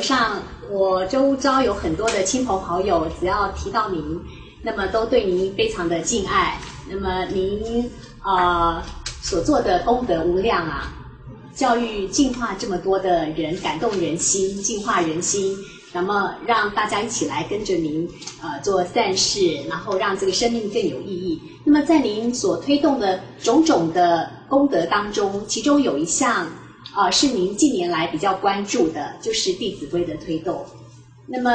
上，我周遭有很多的亲朋好友，只要提到您，那么都对您非常的敬爱。那么您呃所做的功德无量啊，教育净化这么多的人，感动人心，净化人心。那么让大家一起来跟着您呃做善事，然后让这个生命更有意义。那么在您所推动的种种的功德当中，其中有一项。啊，是您近年来比较关注的，就是《弟子规》的推动。那么，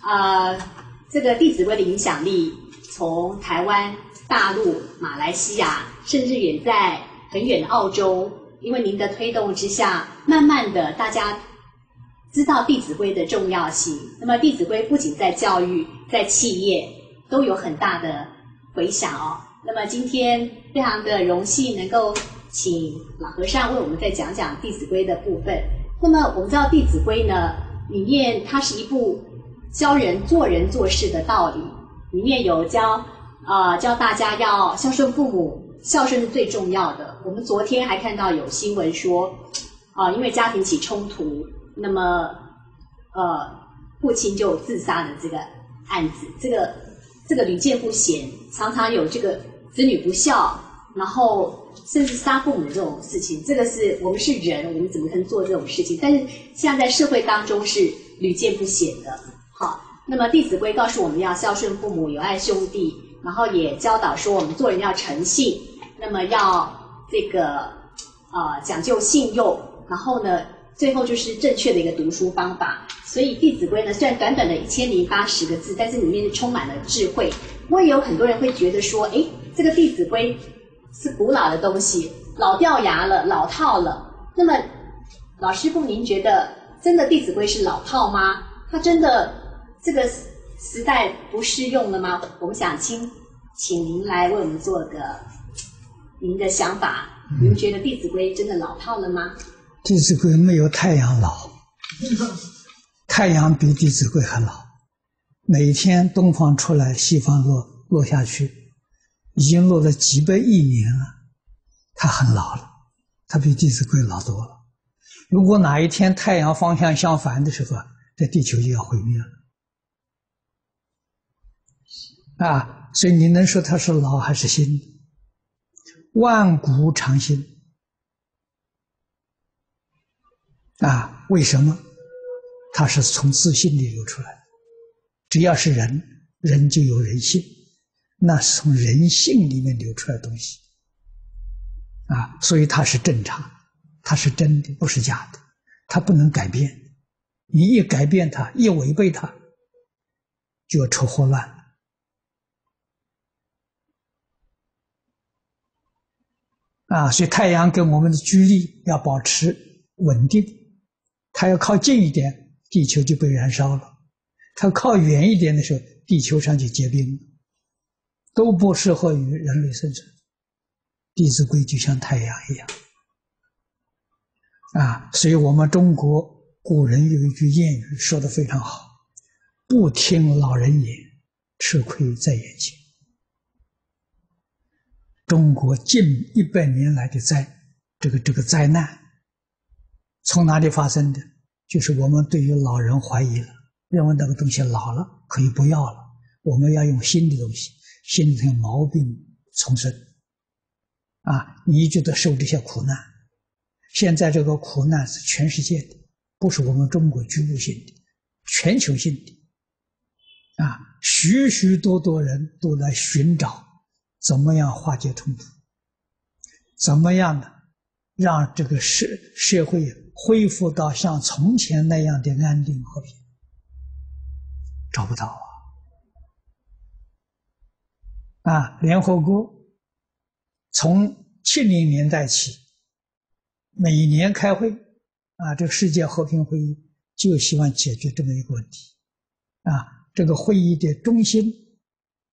啊，这个《弟子规》的影响力，从台湾、大陆、马来西亚，甚至远在很远的澳洲，因为您的推动之下，慢慢的大家知道《弟子规》的重要性。那么，《弟子规》不仅在教育，在企业都有很大的回响哦。那么，今天非常的荣幸能够。请老和尚为我们再讲讲《弟子规》的部分。那么我们知道《弟子规》呢，里面它是一部教人做人做事的道理，里面有教啊教大家要孝顺父母，孝顺是最重要的。我们昨天还看到有新闻说，啊因为家庭起冲突，那么呃父亲就自杀的这个案子，这个这个屡见不鲜，常常有这个子女不孝。然后甚至杀父母这种事情，这个是我们是人，我们怎么可能做这种事情？但是现在在社会当中是屡见不鲜的。好，那么《弟子规》告诉我们要孝顺父母，友爱兄弟，然后也教导说我们做人要诚信，那么要这个啊讲究信用，然后呢，最后就是正确的一个读书方法。所以《弟子规》呢，虽然短短的一千零八十个字，但是里面是充满了智慧。我也有很多人会觉得说，哎，这个《弟子规》。是古老的东西，老掉牙了，老套了。那么，老师傅，您觉得真的《弟子规》是老套吗？它真的这个时代不适用了吗？我们想请，请您来为我们做个您的想法。您觉得《弟子规》真的老套了吗？《弟子规》没有太阳老，太阳比《弟子规》还老。每天东方出来，西方落落下去。已经落了几百亿年了，它很老了，它比《弟子规》老多了。如果哪一天太阳方向相反的时候，这地球就要毁灭了。啊，所以你能说它是老还是新？万古长新。啊，为什么？它是从自信里流出来的。只要是人，人就有人性。那是从人性里面流出来的东西，啊，所以它是正常，它是真的，不是假的，它不能改变。你一改变它，一违背它，就要出祸乱。啊，所以太阳跟我们的距离要保持稳定，它要靠近一点，地球就被燃烧了；它靠远一点的时候，地球上就结冰了。都不适合于人类生存，《弟子规》就像太阳一样，啊，所以我们中国古人有一句谚语说的非常好：“不听老人言，吃亏在眼前。”中国近一百年来的灾，这个这个灾难，从哪里发生的？就是我们对于老人怀疑了，认为那个东西老了可以不要了，我们要用新的东西。心里头毛病丛生，啊，你一直在受这些苦难。现在这个苦难是全世界的，不是我们中国局部性的，全球性的。啊，许许多多人都来寻找怎么样化解冲突，怎么样的让这个社社会恢复到像从前那样的安定和平，找不到啊。啊，联合国从七零年代起，每年开会，啊，这个世界和平会议就希望解决这么一个问题，啊，这个会议的中心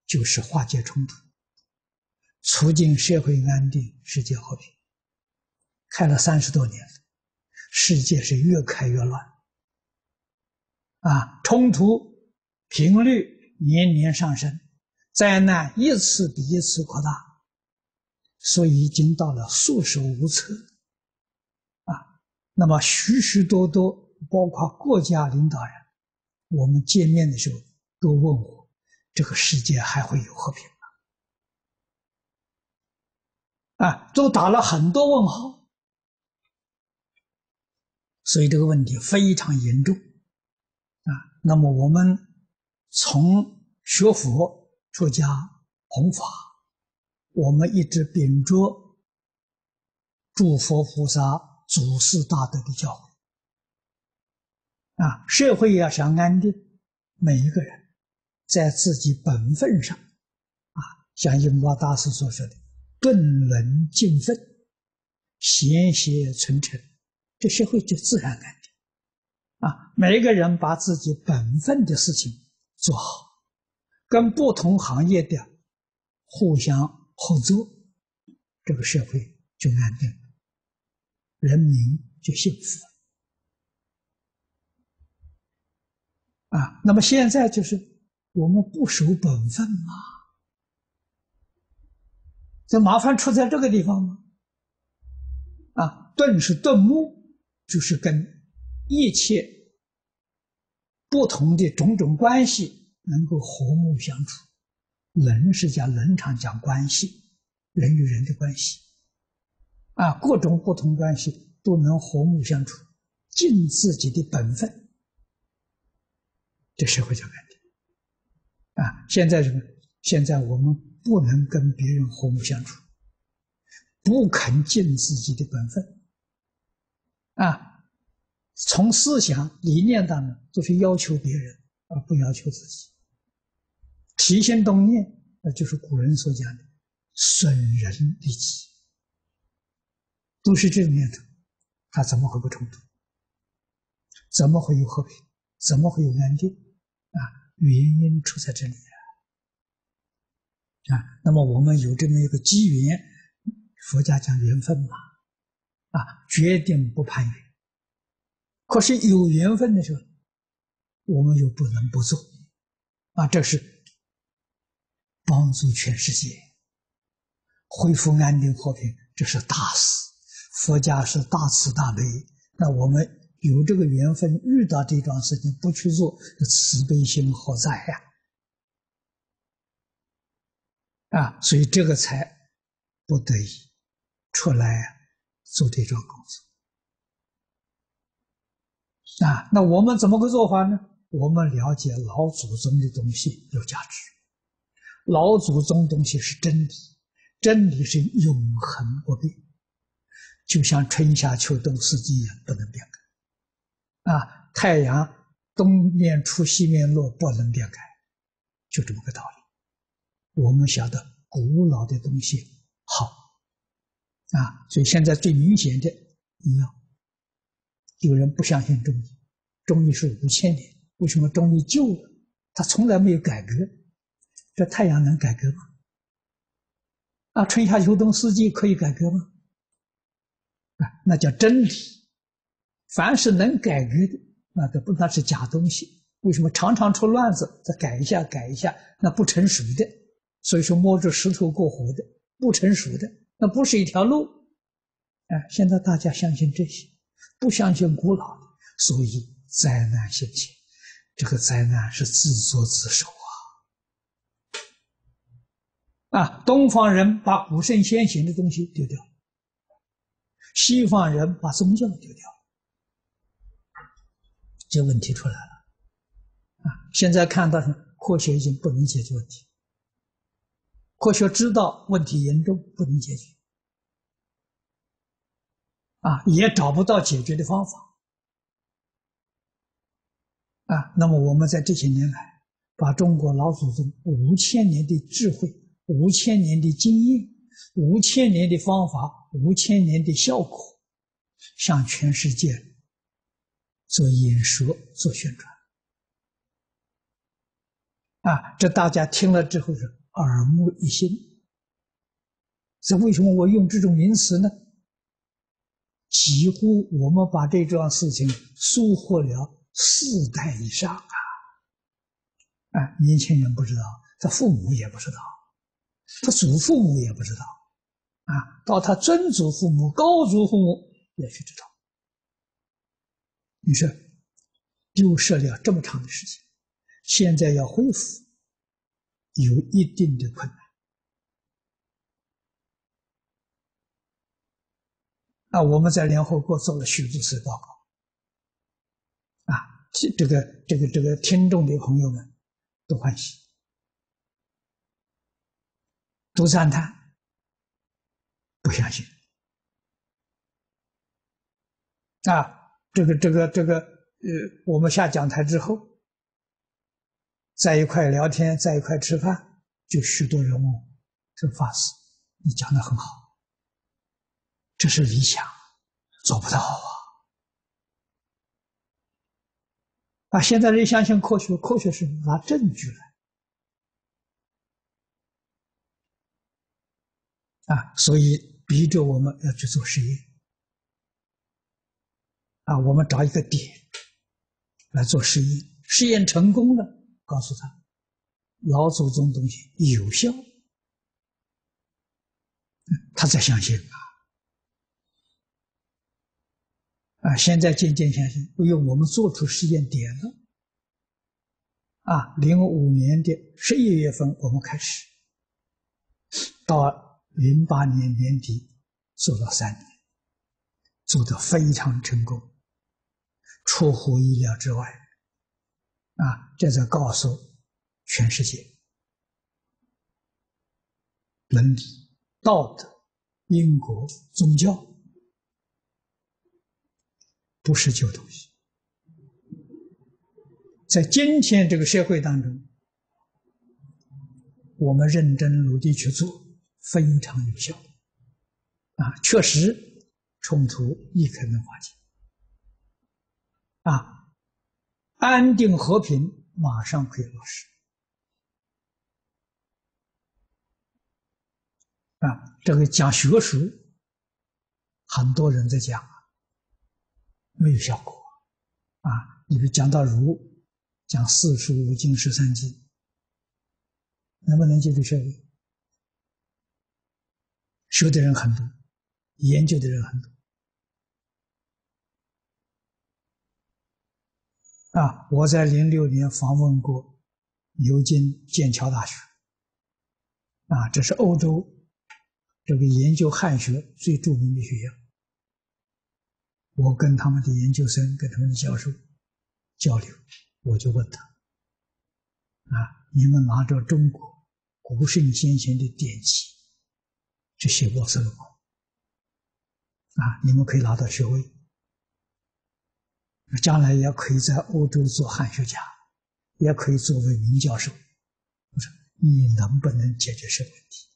就是化解冲突，促进社会安定、世界和平。开了三十多年，世界是越开越乱，啊，冲突频率年年上升。灾难一次比一次扩大，所以已经到了束手无策啊。那么许许多多包括国家领导人，我们见面的时候都问我：这个世界还会有和平吗？啊，都打了很多问号。所以这个问题非常严重。啊，那么我们从学佛出家弘法，我们一直秉着诸佛菩萨祖师大德的教诲。啊，社会要想安定，每一个人在自己本分上，啊，像印光大师所说的“顿伦尽分，贤邪存诚”，这社会就自然安定。啊，每一个人把自己本分的事情做好，跟不同行业的互相合作，这个社会就安定，人民就幸福。啊，那么现在就是我们不守本分嘛，这麻烦出在这个地方吗？啊，顿是顿悟，就是跟。一切不同的种种关系能够和睦相处，人是讲人常讲关系，人与人的关系，啊，各种不同关系都能和睦相处，尽自己的本分，这社会就安定。啊，现在什么？现在我们不能跟别人和睦相处，不肯尽自己的本分，啊。从思想理念当中，都是要求别人，而不要求自己。提心动念，那就是古人所讲的损人利己，都是这种念头，他怎么会不冲突？怎么会有和平？怎么会有安定？啊，原因出在这里啊！啊，那么我们有这么一个机缘，佛家讲缘分嘛，啊，决定不攀缘。可是有缘分的时候，我们又不能不做，啊，这是帮助全世界恢复安定和平，这是大事。佛家是大慈大悲，那我们有这个缘分，遇到这桩事情不去做，这慈悲心何在呀？啊，所以这个才不得已出来做这桩工作。啊，那我们怎么个做法呢？我们了解老祖宗的东西有价值，老祖宗东西是真理，真理是永恒不变，就像春夏秋冬四季一样不能变改。啊，太阳东面出西面落不能变改，就这么个道理。我们晓得古老的东西好，啊，所以现在最明显的一样。有人不相信中医，中医是五千年，为什么中医旧了？他从来没有改革。这太阳能改革吗？啊，春夏秋冬四季可以改革吗？啊，那叫真理。凡是能改革的，那都不那是假东西。为什么常常出乱子？再改一下，改一下，那不成熟的。所以说摸着石头过河的，不成熟的，那不是一条路。啊，现在大家相信这些。不相信古老的，所以灾难现前。这个灾难是自作自受啊！啊，东方人把古圣先贤的东西丢掉，西方人把宗教丢掉，这问题出来了。啊，现在看到科学已经不能解决问题，科学知道问题严重，不能解决。啊，也找不到解决的方法。啊，那么我们在这些年来，把中国老祖宗五千年的智慧、五千年的经验、五千年的方法、五千年的效果，向全世界做演说、做宣传。啊，这大家听了之后是耳目一新。这为什么我用这种名词呢？几乎我们把这桩事情收获了四代以上啊！啊，年轻人不知道，他父母也不知道，他祖父母也不知道，啊，到他曾祖父母、高祖父母也不知道。你说丢失了这么长的时间，现在要恢复，有一定的困难。啊，我们在联合国做了许多次报告，啊，这个这个这个听众的朋友们都欢喜，都赞叹，不相信。啊，这个这个这个，呃，我们下讲台之后，在一块聊天，在一块吃饭，就许多人问这法师，你讲的很好，这是理想，做不到啊！啊，现在人相信科学，科学是拿证据来，啊，所以逼着我们要去做实验。啊，我们找一个点来做实验，实验成功了，告诉他老祖宗东西有效，他才相信啊。啊，现在渐渐相信，因为我们做出实验点了。啊，零五年的十一月份我们开始，到零八年年底做了三年，做得非常成功。出乎意料之外，啊！这在告诉全世界：伦理、道德、因果、宗教，不是旧东西。在今天这个社会当中，我们认真努力去做，非常有效。啊，确实，冲突亦可能化解。啊，安定和平马上可以落实。啊，这个讲学术，很多人在讲，没有效果。啊，你比如讲到儒，讲四书五经十三经，能不能接受学位？学的人很多，研究的人很多。啊，我在零六年访问过牛津、剑桥大学，啊，这是欧洲这个研究汉学最著名的学校。我跟他们的研究生、跟他们的教授交流，我就问他：啊，你们拿着中国古圣先贤的典籍去写博士论文，啊，你们可以拿到学位。将来也可以在欧洲做汉学家，也可以作为名教授。我说你能不能解决这个问题？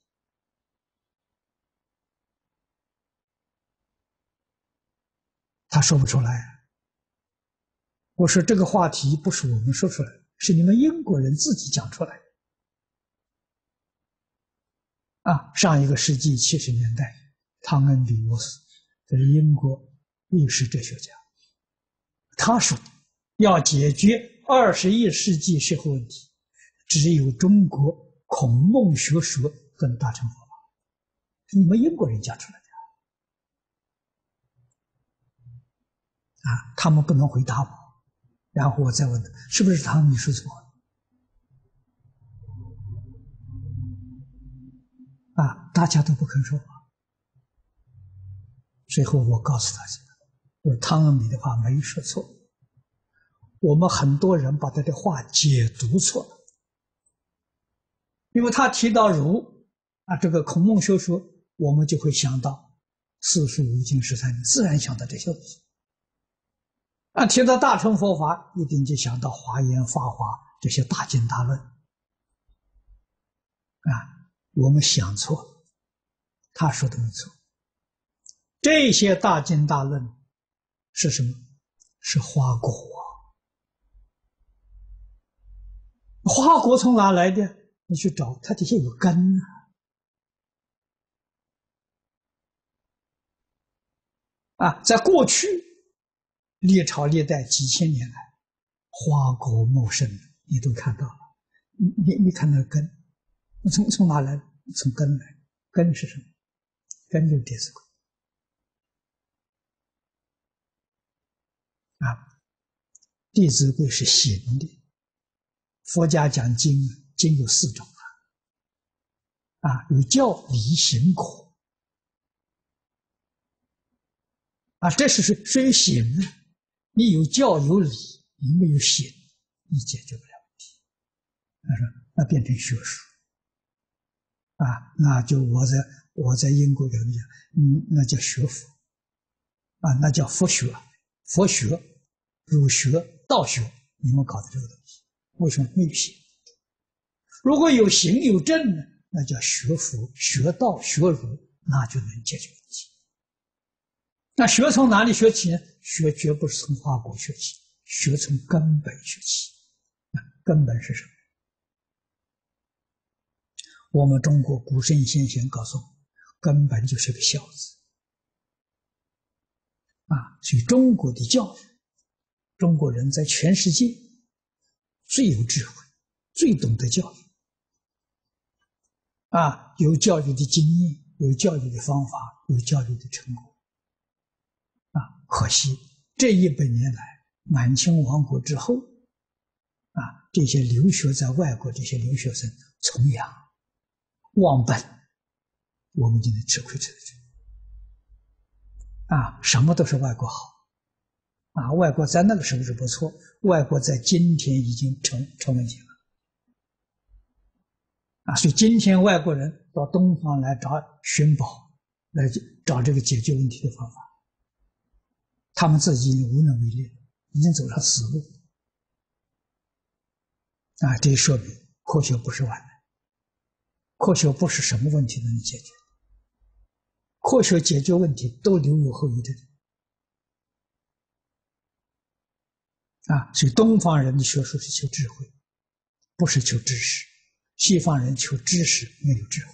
他说不出来。我说这个话题不是我们说出来，是你们英国人自己讲出来啊，上一个世纪七十年代，汤恩比沃斯这是英国历史哲学家。他说：“要解决二十一世纪社会问题，只有中国孔孟学说跟大乘佛法。你们英国人讲出来的啊？他们不能回答我，然后我再问他，是不是他们说错了？啊，大家都不肯说话。最后我告诉大家。”我汤恩比的话没说错，我们很多人把他的话解读错了，因为他提到儒啊，这个孔孟学说，我们就会想到四书五经十三，自然想到这些东西。啊，提到大乘佛法，一定就想到华严、法华这些大经大论。啊，我们想错，他说的没错，这些大经大论。是什么？是花果！花果从哪来的？你去找，它底下有根啊！啊，在过去历朝历代几千年来，花果茂盛，你都看到了。你你你看那根，从从哪来？从根来，根是什么？根就是《弟子规》。啊，弟子规》是行的。佛家讲经，经有四种啊，啊，有教、理、行、果，啊，这是是是有行的。你有教有理，你没有行，你解决不了问题。他说，那变成学术，啊，那就我在我在英国人讲，嗯，那叫学佛，啊，那叫佛学，佛学，儒学、道学，你们搞的这个东西。为什么没有行？如果有行有正呢？那叫学佛、学道、学儒，那就能解决问题。那学从哪里学起呢？学绝不是从花果学起，学从根本学起。根本是什么？我们中国古圣先贤告诉我，根本就是个孝字。啊，所以中国的教育，中国人在全世界。最有智慧，最懂得教育，啊，有教育的经验，有教育的方法，有教育的成果，啊，可惜这一百年来，满清亡国之后，啊，这些留学在外国这些留学生崇洋忘本，我们今天吃亏吃的这，啊，什么都是外国好。啊，外国在那个时候是不错，外国在今天已经成成问题了。啊，所以今天外国人到东方来找寻宝，来找这个解决问题的方法，他们自己无能为力，已经走上死路。啊，这说明科学不是万，科学不是什么问题都能解决，科学解决问题都留有后遗症。啊，所以东方人的学术是求智慧，不是求知识；西方人求知识，没有智慧。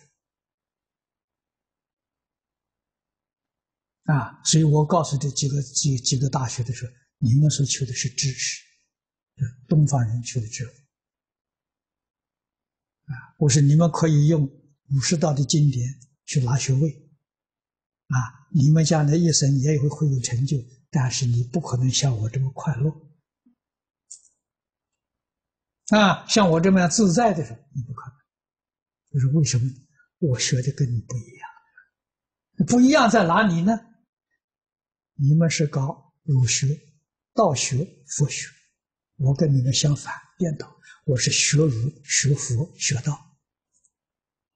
啊，所以我告诉这几个几几个大学的时候，你们所求的是知识，东方人求的智慧。啊，我说你们可以用武士道的经典去拿学位，啊，你们将来一生也会会有成就，但是你不可能像我这么快乐。啊，像我这么样自在的人，你不可能。就是为什么我学的跟你不一样？不一样在哪里呢？你们是搞儒学、道学、佛学，我跟你们相反，颠倒。我是学儒、学佛、学道。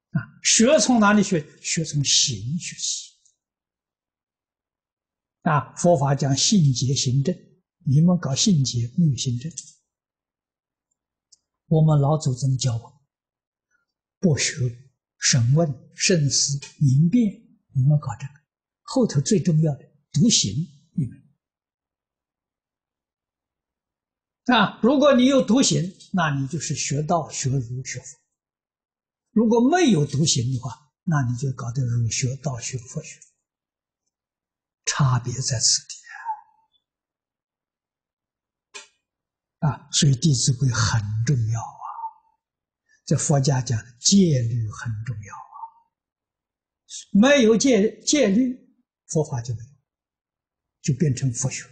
啊，学从哪里学？学从行学起。啊，佛法讲性解行正，你们搞性解没有行正。我们老祖宗教我，博学、审问、慎思、明辨，你们搞这个。后头最重要的独行，你们啊，如果你有独行，那你就是学道、学儒、学佛；如果没有独行的话，那你就搞的儒学、道学、佛学。差别在此地。啊，所以《弟子规》很重要啊！在佛家讲，戒律很重要啊。没有戒戒律，佛法就没有，就变成佛学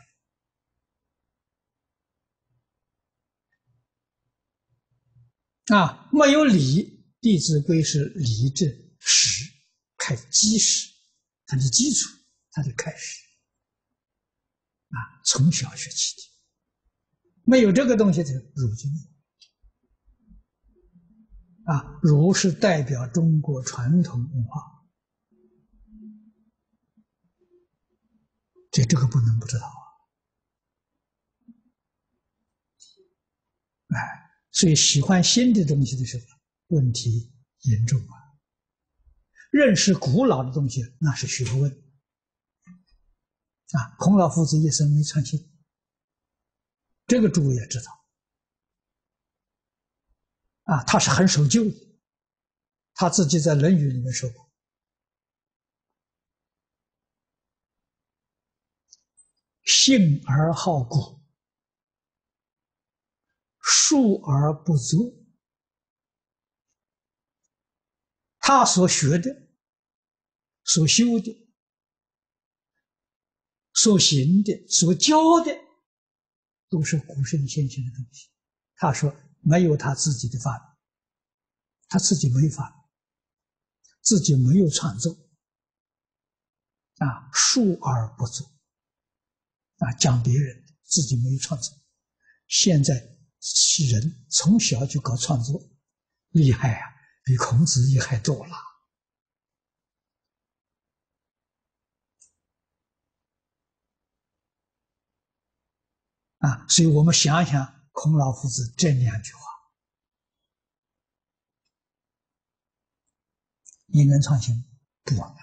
啊。没有礼，《弟子规》是礼正始，开基石，它的基础，它的开始啊，从小学起的。没有这个东西，就儒经啊，儒是代表中国传统文化，这这个不能不知道啊。哎，所以喜欢新的东西的时候，问题严重啊。认识古老的东西，那是学问啊。孔老夫子一生没创新。这个诸位也知道，啊，他是很守旧的，他自己在《论语》里面说过：“信而好古，述而不足。”他所学的、所修的、所行的、所教的。都是古圣先贤的东西。他说没有他自己的发明，他自己没法，自己没有创作，啊，述而不足，啊，讲别人自己没有创作。现在人从小就搞创作，厉害啊，比孔子厉害多了。啊，所以我们想想孔老夫子这两句话：你能创新不难，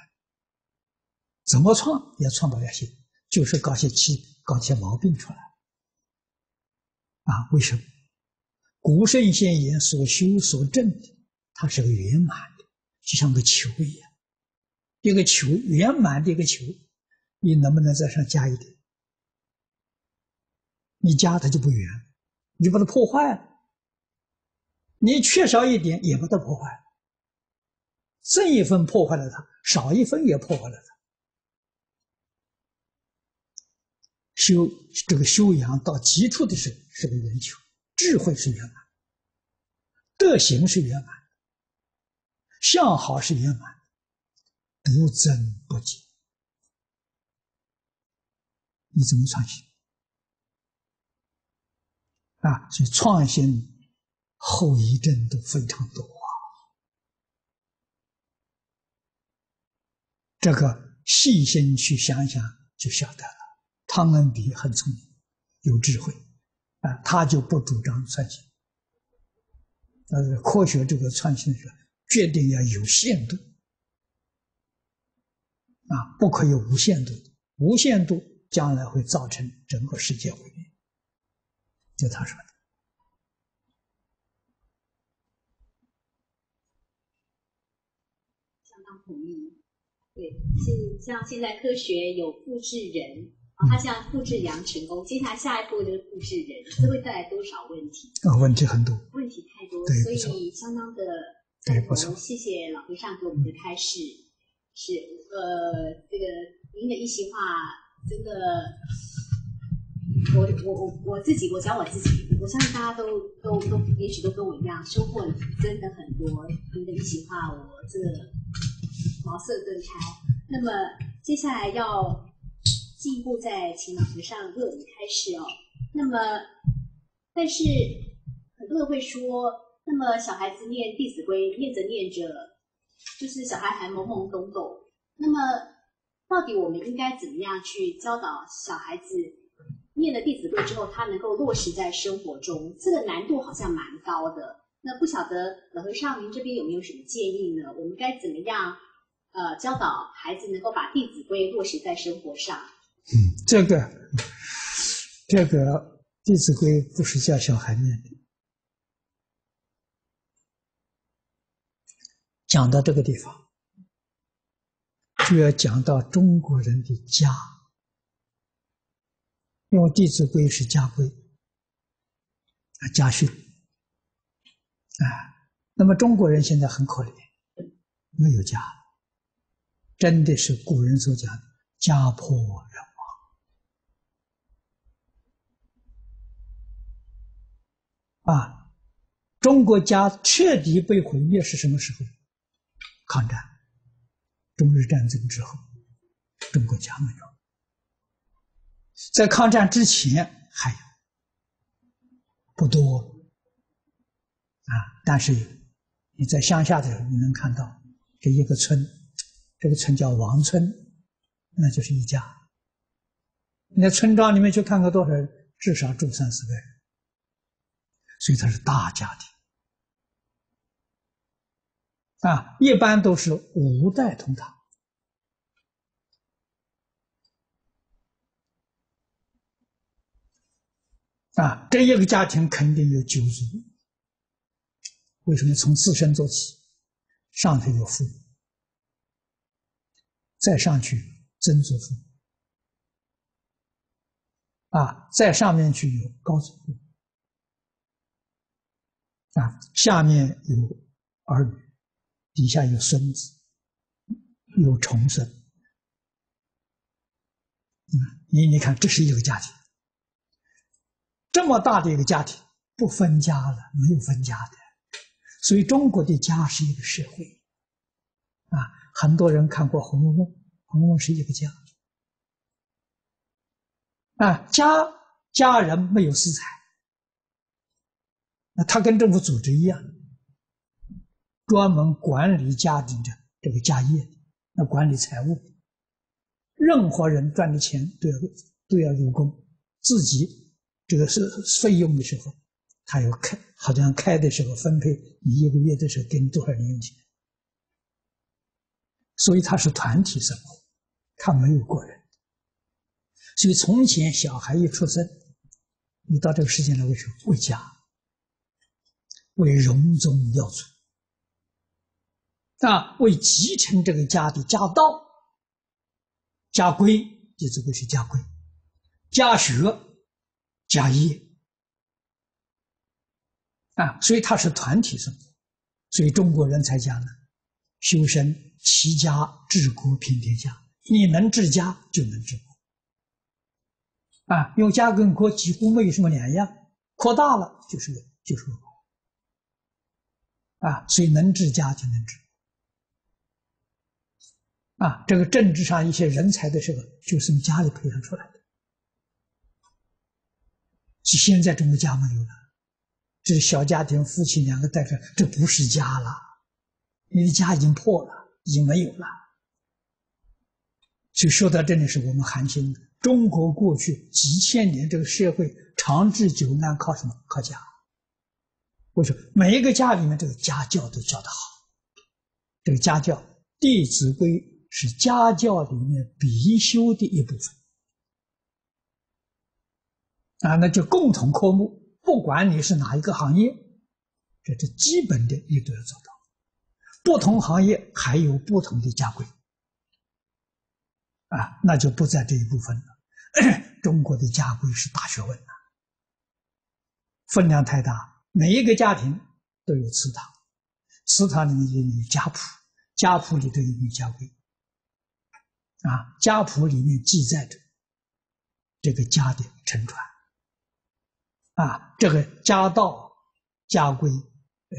怎么创也创不了新，就是搞些气，搞些毛病出来。啊，为什么？古圣先贤所修所证的，它是个圆满的，就像个球一样，一个球圆满的一个球，你能不能在上加一点？你加它就不圆，你把它破坏了。你缺少一点也把它破坏，增一分破坏了它，少一分也破坏了它。修这个修养到极处的时候是个圆球，智慧是圆满，德行是圆满，相好是圆满，不增不减。你怎么创新？啊，所以创新后遗症都非常多啊。这个细心去想想就晓得了。汤恩比很聪明，有智慧，啊，他就不主张创新。呃，科学这个创新是决定要有限度，啊，不可以无限度，无限度将来会造成整个世界毁灭。就他说的，相当同意。对，是像现在科学有复制人，他像复制羊成功，接下来下一步就是复制人，这会带来多少问题？啊，问题很多，问题太多，对所以相当的赞同。谢谢老和尚给我们的开示，是呃，这个您的一席话真的。我我我我自己，我讲我自己，我相信大家都都都，也许都跟我一样，收获真的很多。您的一席话，我这个茅塞顿开。那么接下来要进一步再请老和尚为我们开始哦。那么，但是很多人会说，那么小孩子念《弟子规》，念着念着，就是小孩还懵懵懂懂。那么，到底我们应该怎么样去教导小孩子？念了《弟子规》之后，他能够落实在生活中，这个难度好像蛮高的。那不晓得老和尚，您这边有没有什么建议呢？我们该怎么样，呃，教导孩子能够把《弟子规》落实在生活上？嗯，这个，这个《弟子规》不是叫小孩念的。讲到这个地方，就要讲到中国人的家。因为《弟子规》是家规啊，家训啊。那么中国人现在很可怜，没有家，真的是古人所讲的“家破人啊。中国家彻底被毁灭是什么时候？抗战、中日战争之后，中国家没有。在抗战之前还有不多啊，但是你在乡下的时候，你能看到这一个村，这个村叫王村，那就是一家。你在村庄里面去看看多少人，至少住三四个人，所以它是大家庭啊，一般都是五代同堂。啊，这一个家庭肯定有九族。为什么从自身做起？上头有父母，再上去曾祖父，啊，再上面去有高祖父，啊，下面有儿女，底下有孙子，有重孙。嗯，你你看，这是一个家庭。这么大的一个家庭，不分家了，没有分家的，所以中国的家是一个社会。啊，很多人看过《红楼梦》，《红楼梦》是一个家。啊，家家人没有私财，那他跟政府组织一样，专门管理家庭的这个家业，那管理财务，任何人赚的钱都要都要入宫，自己这个是费用的时候，他要开，好像开的时候分配，你一个月的时候给你多少零用钱，所以他是团体生活，他没有个人。所以从前小孩一出生，你到这个世界来为什么？为家，为荣宗耀祖，啊，为继承这个家的家道、家规，弟子规是家规、家学、家业，啊，所以他是团体生活，所以中国人才讲呢，修身齐家治国平天下，你能治家就能治国。啊，用家跟国几乎没有什么两样，扩大了就是就是国，啊，所以能治家就能治，啊，这个政治上一些人才的时候，就是从家里培养出来的。是现在中国家没有了，这是小家庭，夫妻两个带着，这不是家了，你的家已经破了，已经没有了。所以说到这里，是我们寒心的。中国过去几千年这个社会长治久安靠什么？靠家。为什么？每一个家里面这个家教都教得好。这个家教，《弟子规》是家教里面必修的一部分。啊，那就共同科目，不管你是哪一个行业，这是基本的你都要做到。不同行业还有不同的家规。啊，那就不在这一部分了。中国的家规是大学问呐，分量太大。每一个家庭都有祠堂，祠堂里面有家谱，家谱里头有家规。啊，家谱里面记载着这个家的承传，啊，这个家道、家规，呃，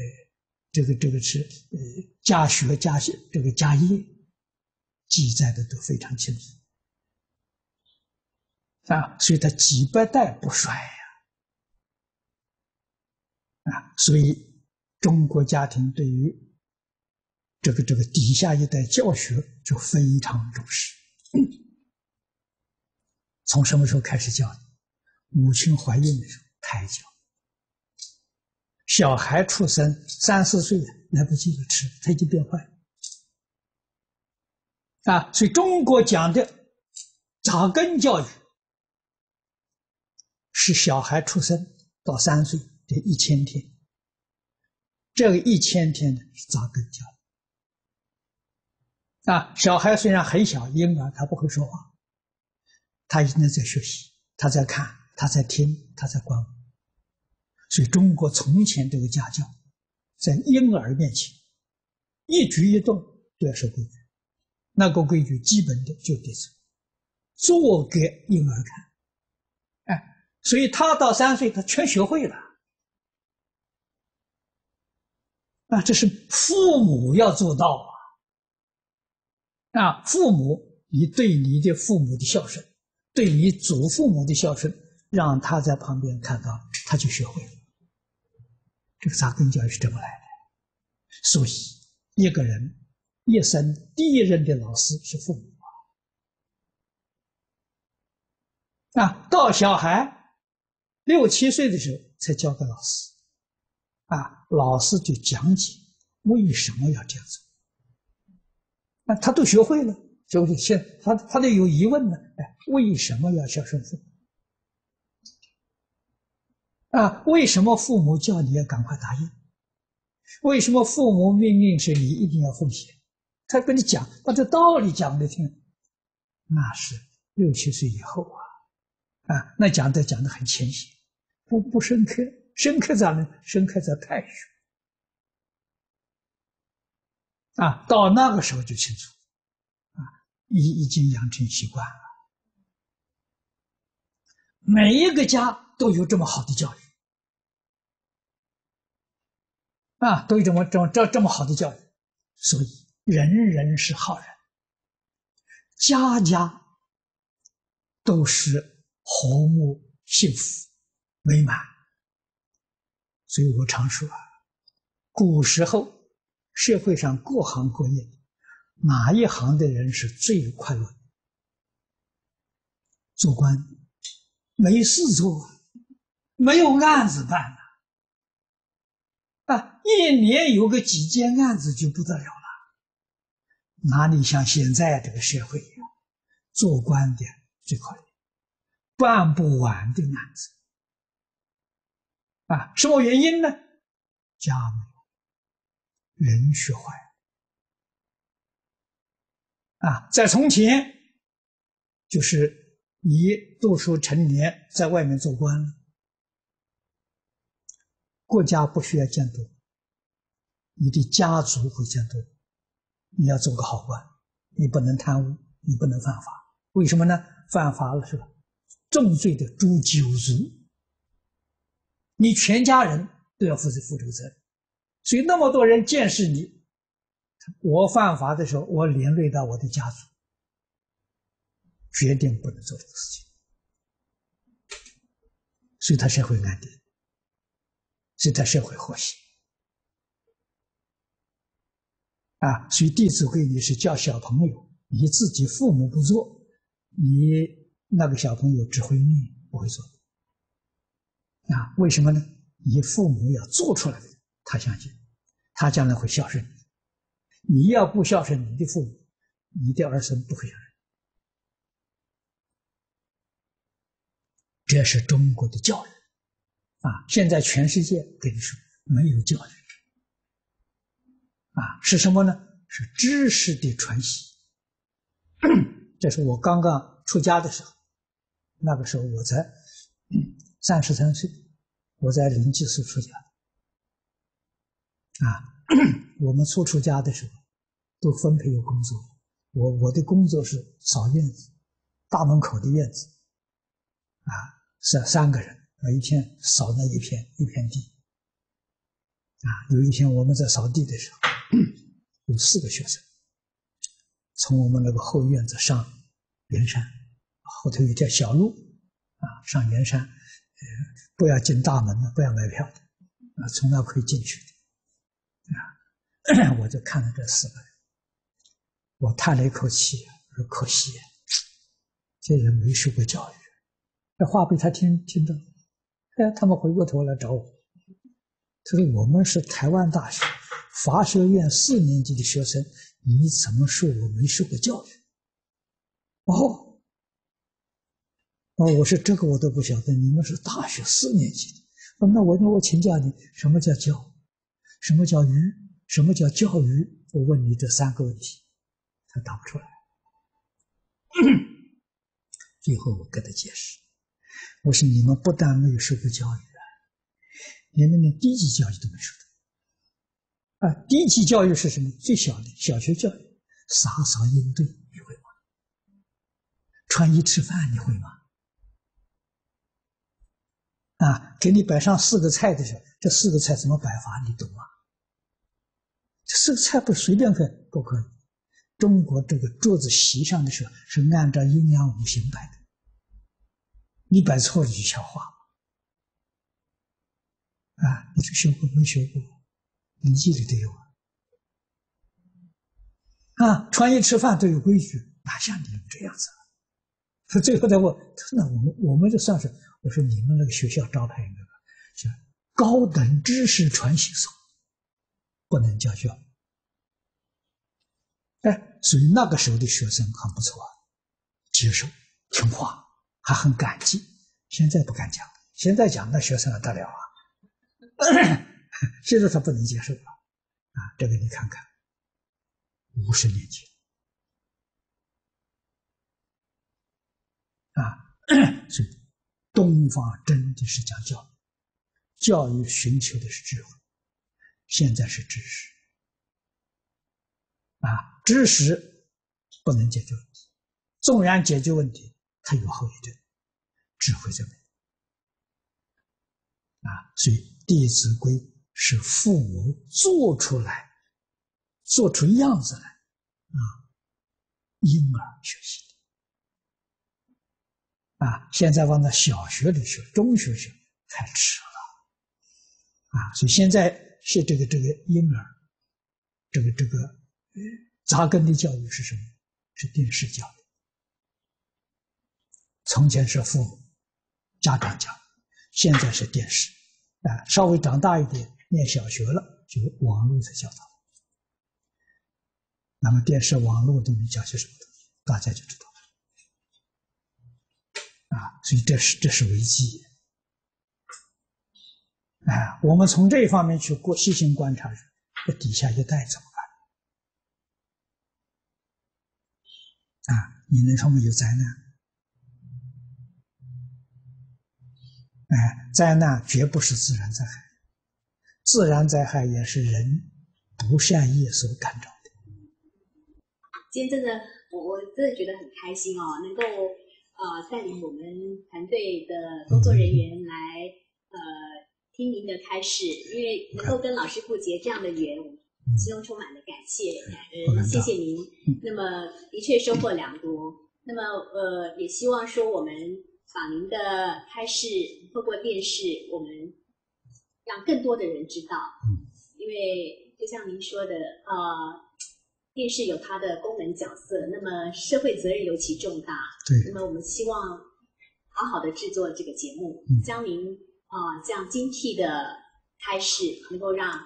这个这个是呃家学、家学这个家业，记载的都非常清楚。啊，所以他几百代不衰！啊，所以中国家庭对于这个这个底下一代教学就非常重视。从什么时候开始教？母亲怀孕的时候胎教。小孩出生三四岁来不及吃，他已经变坏。啊，所以中国讲的扎根教育。是小孩出生到三岁这一千天，这个一千天呢是扎根教育。啊，小孩虽然很小，婴儿他不会说话，他一直在学习，他在看，他在听，他在观。所以中国从前这个家教，在婴儿面前，一举一动都要守规矩，那个规矩基本的就得是做给婴儿看。哎所以他到三岁，他全学会了。啊，这是父母要做到啊！啊，父母，你对你的父母的孝顺，对你祖父母的孝顺，让他在旁边看到，他就学会了。这个扎根教育是这么来的。所以，一个人一生第一任的老师是父母啊，到小孩。六七岁的时候才交给老师，啊，老师就讲解为什么要这样做，那他都学会了，就现他他都有疑问呢，哎，为什么要孝顺父母？啊，为什么父母叫你要赶快答应？为什么父母命令是你一定要奉献？他跟你讲，把这道理讲给听，那是六七岁以后啊，啊，那讲的讲的很浅显。不不深刻，深刻在呢？深刻在太虚啊！到那个时候就清楚，啊，已已经养成习惯了。每一个家都有这么好的教育，啊，都有这么这么这这么好的教育，所以人人是好人，家家都是和睦幸福美满。所以我常说啊，古时候社会上各行各业，哪一行的人是最快乐？做官没事做，没有案子办啊，一年有个几件案子就不得了了。哪里像现在这个社会一样，做官的最可怜，办不完的案子。啊，什么原因呢？家没，人学坏啊，在从前，就是你读书成年，在外面做官了，国家不需要监督，你的家族会监督。你要做个好官，你不能贪污，你不能犯法。为什么呢？犯法了是吧？重罪的诛九族。你全家人都要负责负这个责任，所以那么多人监视你，我犯法的时候，我连累到我的家族，决定不能做这个事情，所以他社会安定，所以他社会和谐，啊，所以《弟子规》你是教小朋友，你自己父母不做，你那个小朋友只会念不会做。啊，为什么呢？你父母要做出来，他相信，他将来会孝顺你。你要不孝顺你的父母，你的儿孙不会孝顺。这是中国的教育啊！现在全世界跟你说没有教育啊，是什么呢？是知识的传习。这是我刚刚出家的时候，那个时候我才。三十三岁，我在灵济寺出家。啊，我们初出家的时候，都分配有工作。我我的工作是扫院子，大门口的院子。啊，是三个人，每一天扫那一片一片地。啊，有一天我们在扫地的时候，有四个学生，从我们那个后院子上圆山，后头有条小路，啊，上圆山。不要进大门，不要买票，啊，从那可以进去的，啊，我就看了这四个人，我叹了一口气，说可惜，这人没受过教育，这话被他听听到，哎，他们回过头来找我，他说我们是台湾大学法学院四年级的学生，你怎么说我没受过教育？哦。哦，我说这个我都不晓得，你们是大学四年级的。那我那我请教你，什么叫教？什么叫育？什么叫教育？我问你这三个问题，他答不出来。最后我跟他解释，我说你们不但没有受过教育啊，连那连低级教育都没受到。啊，低级教育是什么？最小的小学教育，洒扫应对你会吗？穿衣吃饭你会吗？啊，给你摆上四个菜的时候，这四个菜怎么摆法？你懂吗？这四个菜不是随便摆，不可以。中国这个桌子席上的时候是按照阴阳五行摆的，你摆错了就笑话。啊，你这学过没学过？你记里都有啊。啊，穿衣吃饭都有规矩，哪像你们这样子？他最后再问，他说：“那我们我们就算是。”我说你们那个学校招牌那个叫高等知识传习所，不能叫教。哎，所以那个时候的学生很不错，接受听话，还很感激。现在不敢讲，现在讲那学生还得了啊！现在他不能接受了啊！这个你看看，五十年前啊，所以。东方真的是讲教育，教育寻求的是智慧，现在是知识。啊，知识不能解决问题，纵然解决问题，它有后遗症，智慧在没所以《弟子规》是父母做出来、做出样子来啊，婴儿学习。啊。现在往那小学里学、中学学太迟了啊。所以现在是这个这个婴儿，这个这个扎根的教育是什么？是电视教育。从前是父母、家长教，现在是电视。啊，稍微长大一点，念小学了，就网络在教导。那么电视、网络都能教些什么东西？大家就知道。啊，所以这是这是危机。啊，我们从这一方面去过细心观察，这底下一代怎么办？啊，你能说没有灾难？哎，灾难绝不是自然灾害，自然灾害也是人不善业所感召的。今天真的，我我真的觉得很开心哦，能够呃带领我们团队的工作人员来呃听您的开示，因为能够跟老师傅结这样的缘，心中充满了感谢，呃谢谢您。那么的确收获良多，那么呃也希望说我们。把您的开示透过电视，我们让更多的人知道。嗯，因为就像您说的，呃，电视有它的功能角色，那么社会责任尤其重大。对。那么我们希望好好的制作这个节目，将您啊这样精辟的开示，能够让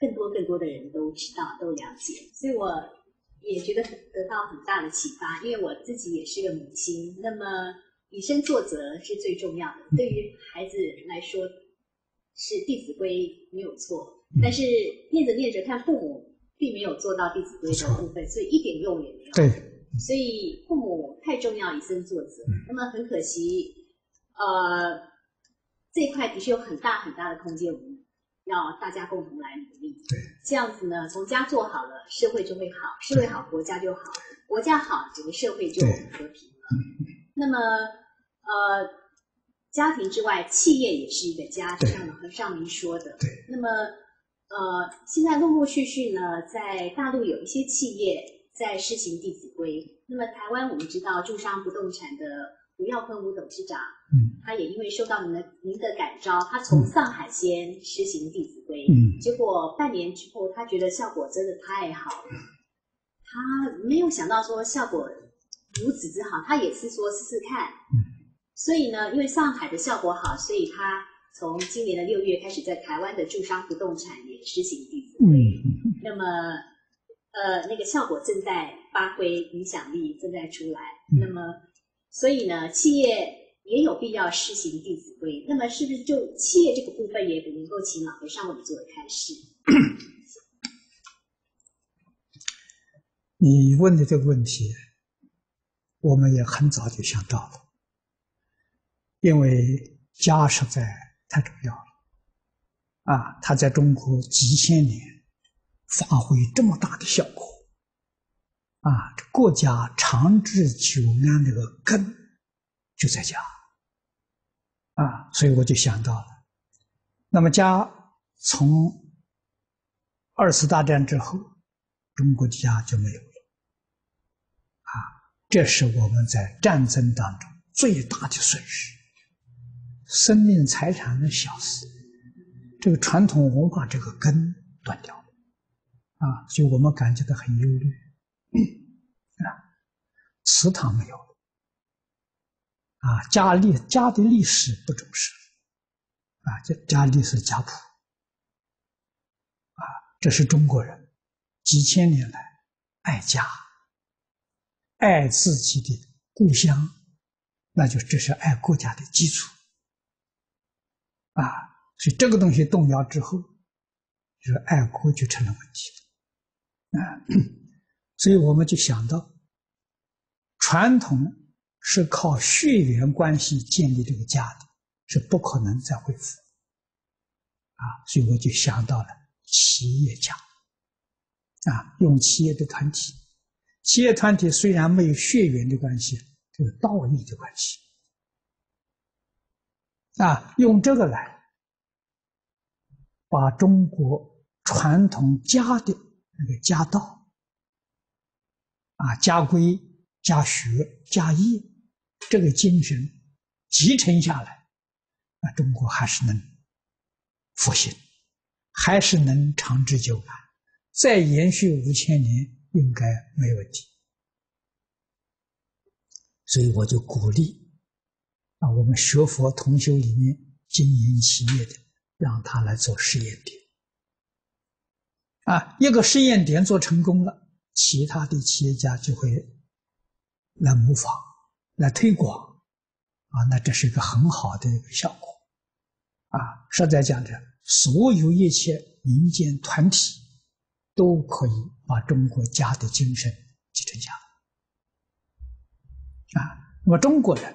更多更多的人都知道、都了解。所以我也觉得得到很大的启发，因为我自己也是个母亲。那么。以身作则是最重要的。对于孩子来说，是《弟子规》没有错，但是念着念着，看父母并没有做到《弟子规》的部分，所以一点用也没有。对，所以父母太重要，以身作则。那么很可惜，呃，这一块的确有很大很大的空间，我们要大家共同来努力。对，这样子呢，从家做好了，社会就会好，社会好，国家就好，国家好，整个社会就和平了。那么。呃，家庭之外，企业也是一个家，就像和尚您说的。对。那么，呃，现在陆陆续续呢，在大陆有一些企业在施行《弟子规》。那么，台湾我们知道，住商不动产的吴耀坤吴董事长，嗯，他也因为受到您的您的感召，他从上海先施行《弟子规》，嗯，结果半年之后，他觉得效果真的太好了，他没有想到说效果如此之好，他也是说试试看，嗯。所以呢，因为上海的效果好，所以他从今年的六月开始，在台湾的住商不动产也实行弟子规。那么，呃，那个效果正在发挥，影响力正在出来。那么，所以呢，企业也有必要施行弟子规。那么，是不是就企业这个部分也能够请老和尚我们做开示？你问的这个问题，我们也很早就想到了。因为家是在太重要了，啊，它在中国几千年发挥这么大的效果，啊，国家长治久安这个根就在家，啊，所以我就想到了，那么家从二次大战之后，中国的家就没有了，啊，这是我们在战争当中最大的损失。生命财产的小事，这个传统文化这个根断掉了，啊，所以我们感觉到很忧虑，啊，祠堂没有了，啊，家历家的历史不重视，啊，家家历史家谱，啊，这是中国人几千年来爱家、爱自己的故乡，那就这是爱国家的基础。啊，所以这个东西动摇之后，就是爱国就成了问题了。啊，所以我们就想到，传统是靠血缘关系建立这个家的，是不可能再恢复。啊，所以我就想到了企业家，啊，用企业的团体，企业团体虽然没有血缘的关系，有道义的关系。啊，用这个来把中国传统家的那个家道啊、家规、家学、家业这个精神集成下来，那中国还是能复兴，还是能长治久安，再延续五千年应该没问题。所以我就鼓励啊，我们学佛同修里面经营企业的，让他来做试验点。啊，一个试验点做成功了，其他的企业家就会来模仿、来推广，啊，那这是一个很好的一个效果。啊，实在讲着，所有一切民间团体都可以把中国家的精神继承下来。啊，那么中国人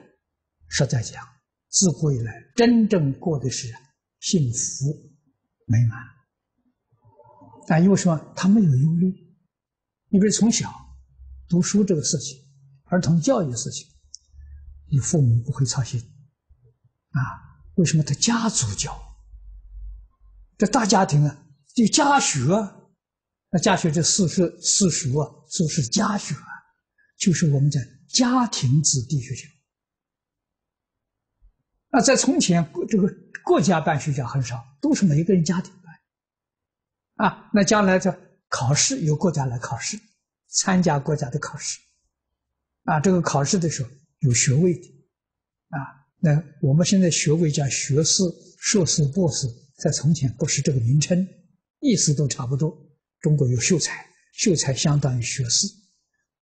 实在讲，自古以来真正过的是幸福美满。啊，因为什么？他没有忧虑。你比如从小读书这个事情，儿童教育的事情，你父母不会操心。啊，为什么？他家族教，这大家庭啊，就家学，那家学这四是四书啊，就是家学，就是我们在。家庭子弟学校，啊，在从前，这个国家办学校很少，都是每一个人家庭办。啊，那将来这考试由国家来考试，参加国家的考试，啊，这个考试的时候有学位的，啊，那我们现在学位叫学士、硕士、博士，在从前不是这个名称，意思都差不多。中国有秀才，秀才相当于学士。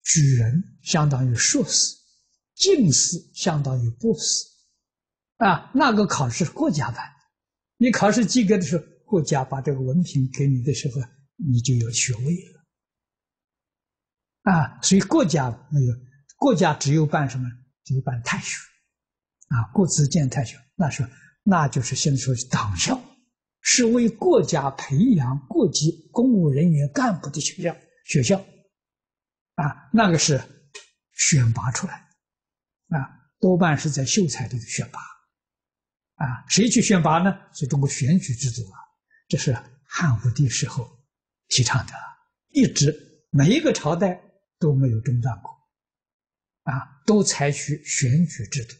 举人相当于硕士，进士相当于博士，啊，那个考试国家办，你考试及格的时候，国家把这个文凭给你的时候，你就有学位了，啊，所以国家没有，国家只有办什么？只有办太学，啊，国子监太学，那时候那就是现在说党校，是为国家培养各级公务人员干部的学校，学校。啊，那个是选拔出来，啊，多半是在秀才里头选拔，啊，谁去选拔呢？是中国选举制度啊，这是汉武帝时候提倡的，一直每一个朝代都没有中断过，啊，都采取选举制度。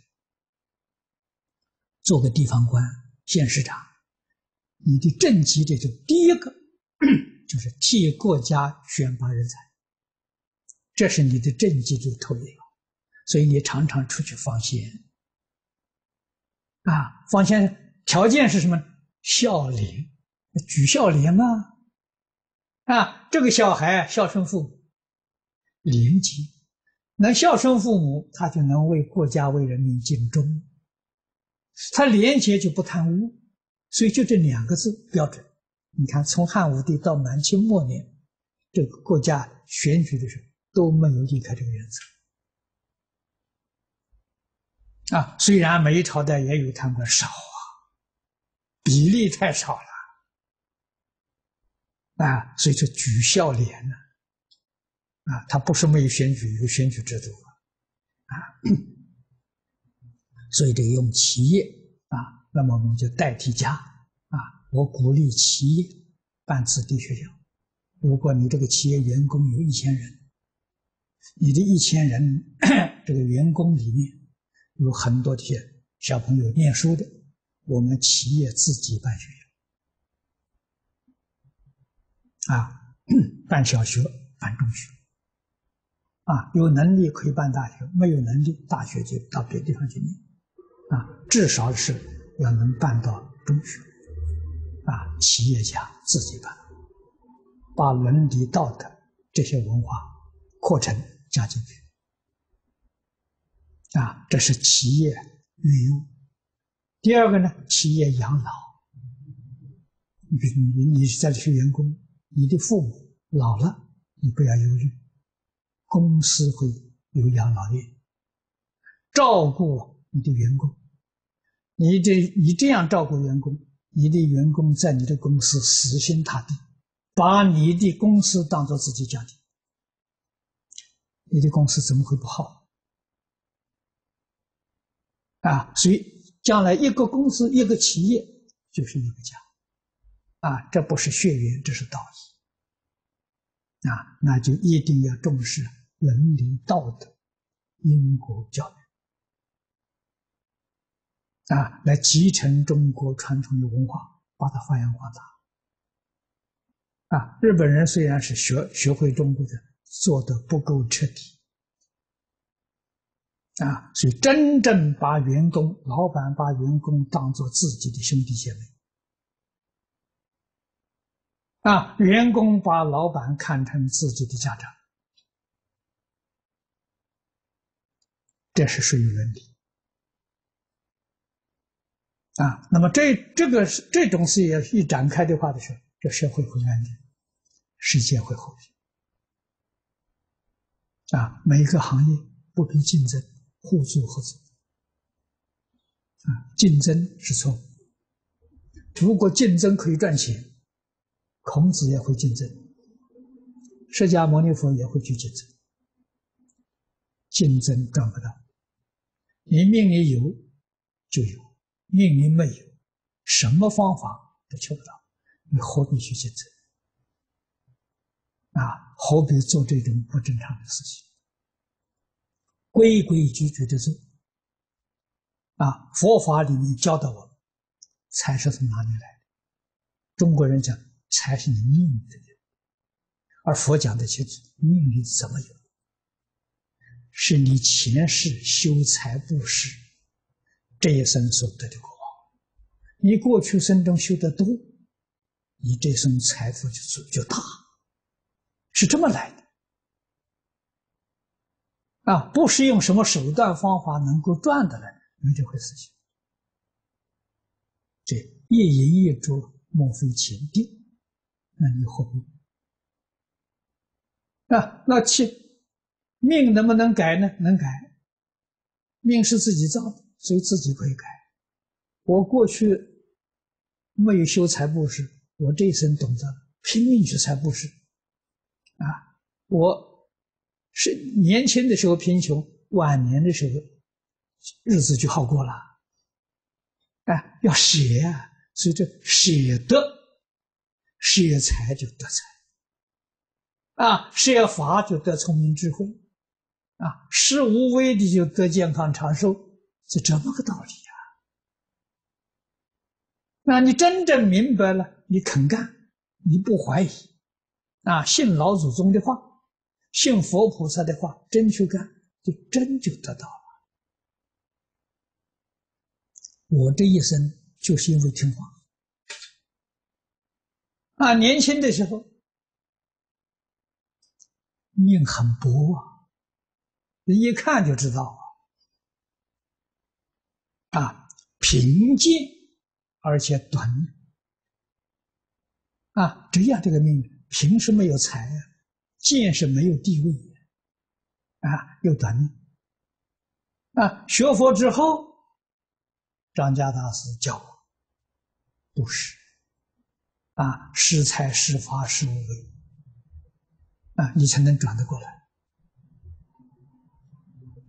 做个地方官、县市长，你的政绩这就第一个就是替国家选拔人才。这是你的政绩的头领，所以你常常出去放贤啊，放贤条件是什么？孝廉，举孝廉嘛，啊，这个小孩孝顺父母，廉洁，能孝顺父母，他就能为国家为人民尽忠，他廉洁就不贪污，所以就这两个字标准。你看，从汉武帝到满清末年，这个国家选举的时候。都没有离开这个原则啊！虽然每一朝代也有贪官，少啊，比例太少了啊！所以说举孝廉呢，啊，他不是没有选举，有选举制度啊。所以这个用企业啊，那么我们就代替家啊，我鼓励企业办子弟学校。如果你这个企业员工有一千人。你的一千人 这个员工里面有很多这些小朋友念书的，我们企业自己办学校。啊，办小学、办中学。啊，有能力可以办大学，没有能力大学就到别地方去念。啊，至少是要能办到中学。啊，企业家自己办，把伦理道德这些文化课程。加进去啊，这是企业运用。第二个呢，企业养老。你你你是在这些员工，你的父母老了，你不要忧虑，公司会有养老院照顾你的员工。你这你这样照顾员工，你的员工在你的公司死心塌地，把你的公司当做自己家庭。你的公司怎么会不好？啊，所以将来一个公司、一个企业就是一个家，啊，这不是血缘，这是道义啊，那就一定要重视伦理道德、因果教育啊，来继承中国传统的文化，把它发扬光大。啊，日本人虽然是学学会中国的，做的不够彻底。啊，所以真正把员工、老板把员工当做自己的兄弟姐妹，啊，员工把老板看成自己的家长，这是属于伦理。啊，那么这这个是这种事业一展开的话的时候，这社会会安定，世界会和平。啊，每一个行业不必竞争。互助合作啊，竞争是错。如果竞争可以赚钱，孔子也会竞争，释迦牟尼佛也会去竞争。竞争赚不到，你命里有就有，命里没有，什么方法都求不到，你何必去竞争？啊，何必做这种不正常的事情？规规矩矩的做，啊，佛法里面教导我们，财是从哪里来的？中国人讲财是你命里的，而佛讲的清楚，命里怎么有？是你前世修财布施，这一生所得的果。你过去生中修得多，你这生财富就就大，是这么来的。啊，不是用什么手段方法能够赚的来，没这回事。情。这一饮一啄，莫非前定？那你何必？啊，那其命能不能改呢？能改。命是自己造的，所以自己可以改。我过去没有修财布施，我这一生懂得拼命去财布施。啊，我。是年轻的时候贫穷，晚年的时候日子就好过了。哎，要舍啊，所以这舍得舍财就得财，啊，舍法就得聪明智慧，啊，施无为的就得健康长寿，是这么个道理啊。那你真正明白了，你肯干，你不怀疑，啊，信老祖宗的话。信佛菩萨的话，真去干，就真就得到了。我这一生就是因为听话啊，年轻的时候命很薄啊，人一看就知道啊，啊，贫贱而且短命啊，这样这个命凭什么有财啊。见是没有地位，啊，又短命。啊，学佛之后，张家大师教我布施，啊，施财、施法、施无为，啊，你才能转得过来。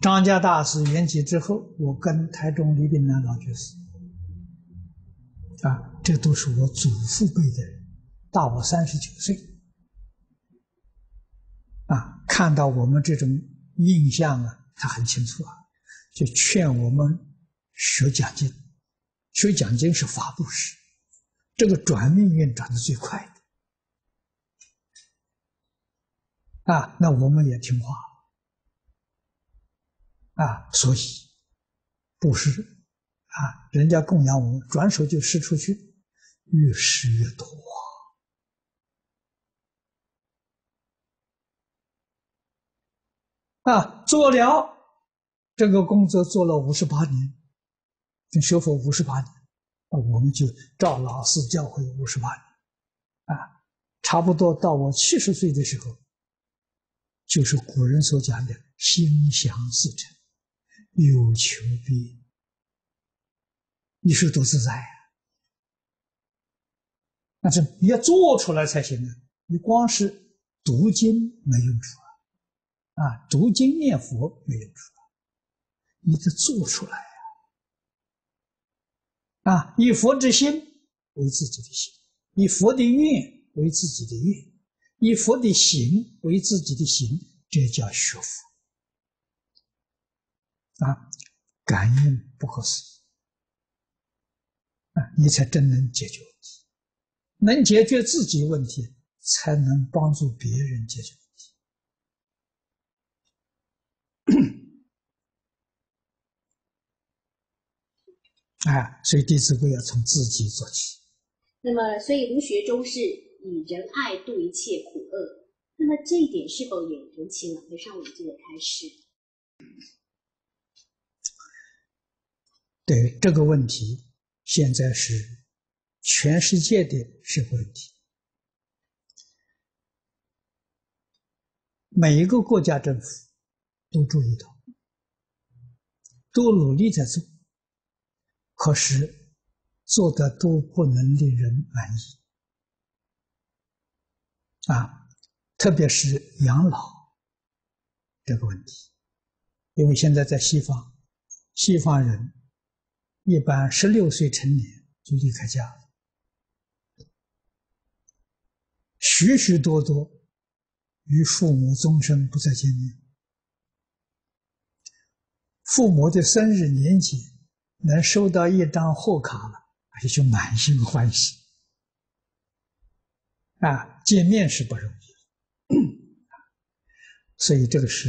张家大师圆寂之后，我跟台中李炳南老居士，啊，这都是我祖父辈的人，大我三十九岁。啊，看到我们这种印象啊，他很清楚啊，就劝我们学讲经，学讲经是法布施，这个转命运转的最快的。啊，那我们也听话。啊，所以布施啊，人家供养我们，转手就施出去，越施越多。啊，做了这个工作做了五十八年，跟学佛五十八年，啊，我们就照老师教诲五十八年，啊，差不多到我七十岁的时候，就是古人所讲的心想事成，有求必应，你说多自在呀！但是你要做出来才行啊，你光是读经没用处。啊，啊读经念佛没有出来，你得做出来呀！啊，以佛之心为自己的心，以佛的愿为自己的愿，以佛的行为自己的行，这叫学佛。啊，感应不合适啊，你才真能解决问题，能解决自己问题，才能帮助别人解决问题。啊，所以《弟子规》要从自己做起。那么，所以儒学中是以仁爱度一切苦厄。那么这一点是否也引起了上我们这个开始？对这个问题，现在是全世界的社会问题，每一个国家政府都注意到，都努力在做，可是做的都不能令人满意啊，特别是养老这个问题，因为现在在西方，西方人。一般十六岁成年就离开家，许许多多与父母终生不再见面。父母的生日年节能收到一张贺卡了，也就满心欢喜。啊，见面是不容易，所以这个是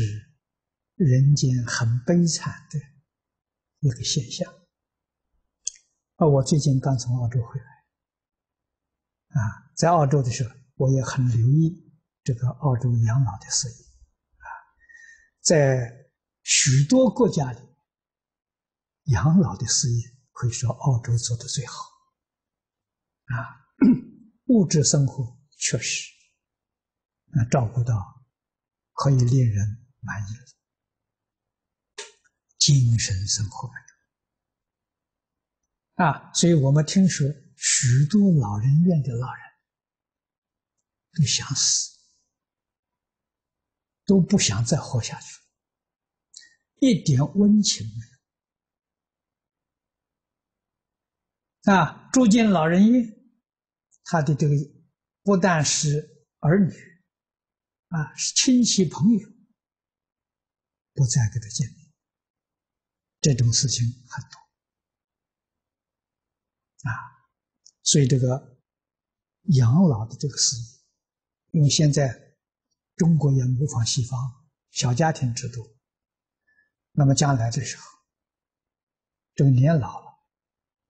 人间很悲惨的一个现象。啊，我最近刚从澳洲回来，啊，在澳洲的时候，我也很留意这个澳洲养老的事业，啊，在许多国家里，养老的事业可以说澳洲做的最好，啊，物质生活确实，啊，照顾到可以令人满意精神生活。啊，所以我们听说许多老人院的老人都想死，都不想再活下去，一点温情没有。啊，住进老人院，他的这个不但是儿女，啊，是亲戚朋友，不再跟他见面，这种事情很多。啊，所以这个养老的这个事业，因为现在中国也模仿西方小家庭制度，那么将来的时候，这个年老了，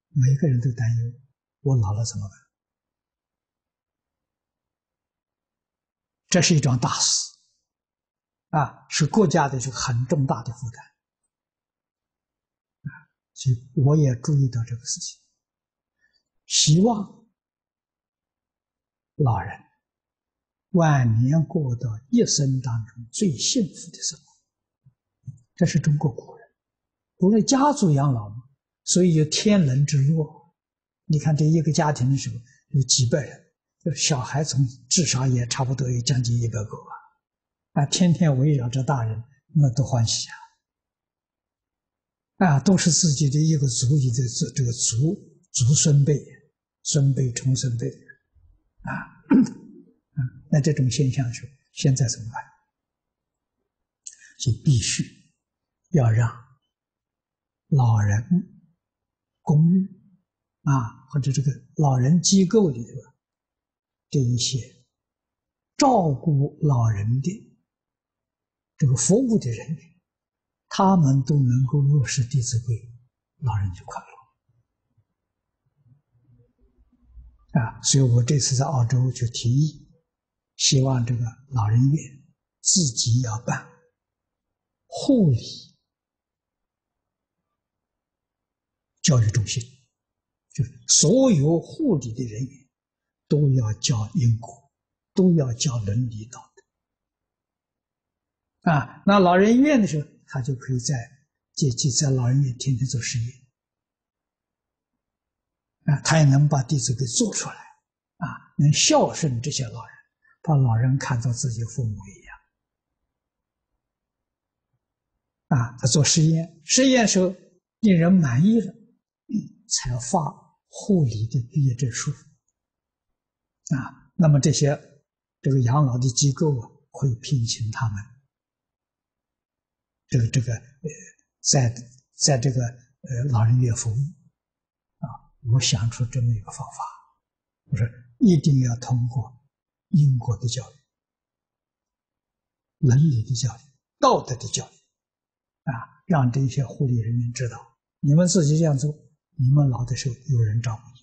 每个人都担忧我老了怎么办？这是一桩大事，啊，是国家的这个很重大的负担，啊，所以我也注意到这个事情。希望老人晚年过到一生当中最幸福的生活，这是中国古人，古人家族养老嘛，所以有天伦之乐。你看这一个家庭的时候有几百人，就小孩从至少也差不多有将近一百个吧，啊，天天围绕着大人，那多欢喜啊！啊，都是自己的一个族裔的这这个族族孙辈。孙辈重孙辈，啊，啊，那这种现象是现在怎么办？就必须要让老人公寓啊，或者这个老人机构里头这一些照顾老人的这个服务的人，他们都能够落实《弟子规》，老人就快乐。啊，所以我这次在澳洲就提议，希望这个老人院自己要办护理教育中心，就是所有护理的人员都要教因果，都要教伦理道德。啊，那老人院的时候，他就可以在借机在老人院天天做实验。啊，他也能把弟子给做出来，啊，能孝顺这些老人，把老人看作自己父母一样，啊，他做实验，实验时候令人满意了，才发护理的毕业证书，啊，那么这些这个养老的机构啊，会聘请他们，这个这个呃，在在这个呃老人院服务。啊，我想出这么一个方法，我说一定要通过因果的教育、伦理的教育、道德的教育。啊，让这些护理人员知道，你们自己这样做，你们老的时候有人照顾你，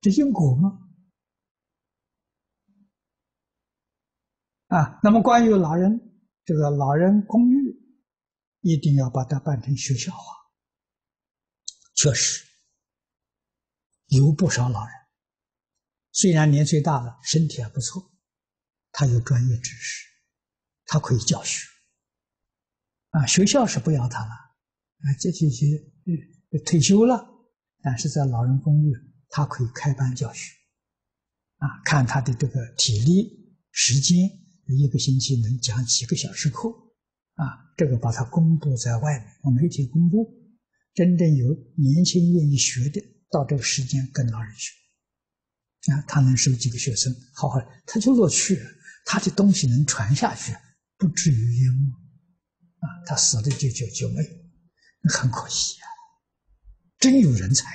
这因果吗？啊，那么关于老人这个老人公寓，一定要把它办成学校化。确实，有不少老人，虽然年岁大了，身体还不错，他有专业知识，他可以教学。啊，学校是不要他了，啊，这些些退休了，但是在老人公寓，他可以开班教学。啊，看他的这个体力、时间。一个星期能讲几个小时课，啊，这个把它公布在外面，我媒体公布，真正有年轻愿意学的，到这个时间跟老人学，啊，他能收几个学生，好好，他就落去了，他的东西能传下去，不至于淹没，啊，他死了就就就没有，很可惜啊，真有人才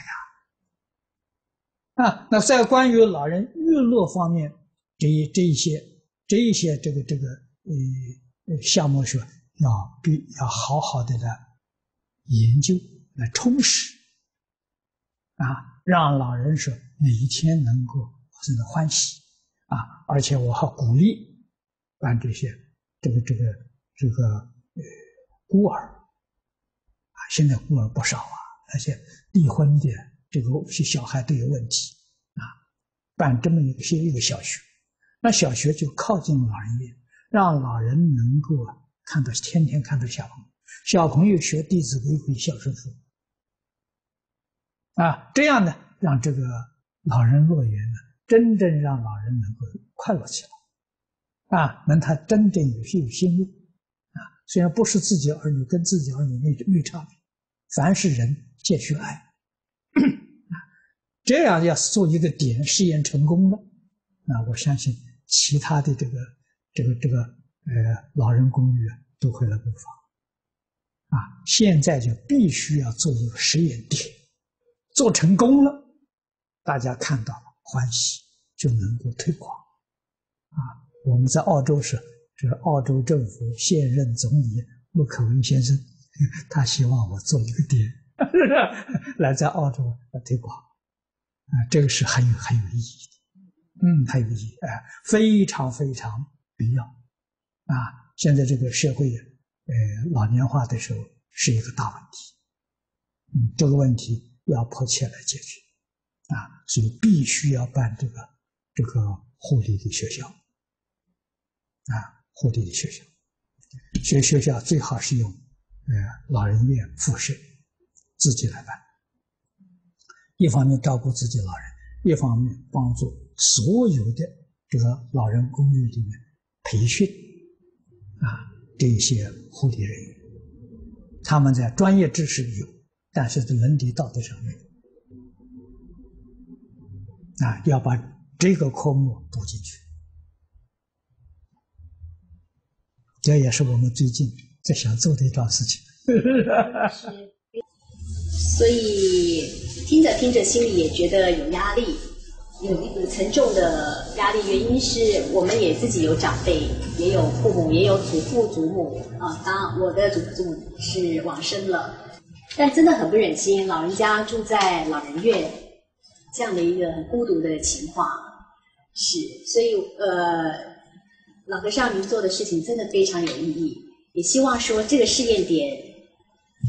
呀，啊，那在关于老人娱乐方面，这一这一些。这一些这个这个呃项目说要必要好好的来研究来充实啊，让老人说每一天能够真的欢喜啊，而且我还鼓励办这些这个这个这个呃孤儿啊，现在孤儿不少啊，而且离婚的这个些小孩都有问题啊，办这么一个些一个小学。那小学就靠近老人院，让老人能够看到，天天看到小朋友，小朋友学《弟子规》会孝顺父啊，这样呢，让这个老人乐园呢，真正让老人能够快乐起来，啊，能他真正有些有心愿，啊，虽然不是自己儿女，跟自己儿女没没差别，凡是人皆需爱，啊，这样要是做一个点试验成功了，那我相信。其他的这个这个这个呃老人公寓都会来布防，啊，现在就必须要做一个实验点，做成功了，大家看到了欢喜，就能够推广，啊，我们在澳洲是是澳洲政府现任总理陆克文先生，他希望我做一个点，来在澳洲来推广，啊，这个是很有很有意义的。嗯，很有意义，哎，非常非常必要，啊，现在这个社会，呃，老年化的时候是一个大问题，嗯，这个问题要迫切来解决，啊，所以必须要办这个这个护理的学校，啊，护理的学校，学学校最好是用，呃，老人院附设，自己来办，一方面照顾自己老人，一方面帮助。所有的这个老人公寓里面培训啊，这些护理人员，他们在专业知识有，但是在伦理道德上没有啊，要把这个科目补进去。这也是我们最近在想做的一桩事情。所以听着听着，心里也觉得有压力。有一股沉重的压力，原因是我们也自己有长辈，也有父母，也有祖父祖母啊。当然，我的祖父祖母是往生了，但真的很不忍心，老人家住在老人院这样的一个很孤独的情况。是，所以呃，老和尚您做的事情真的非常有意义，也希望说这个试验点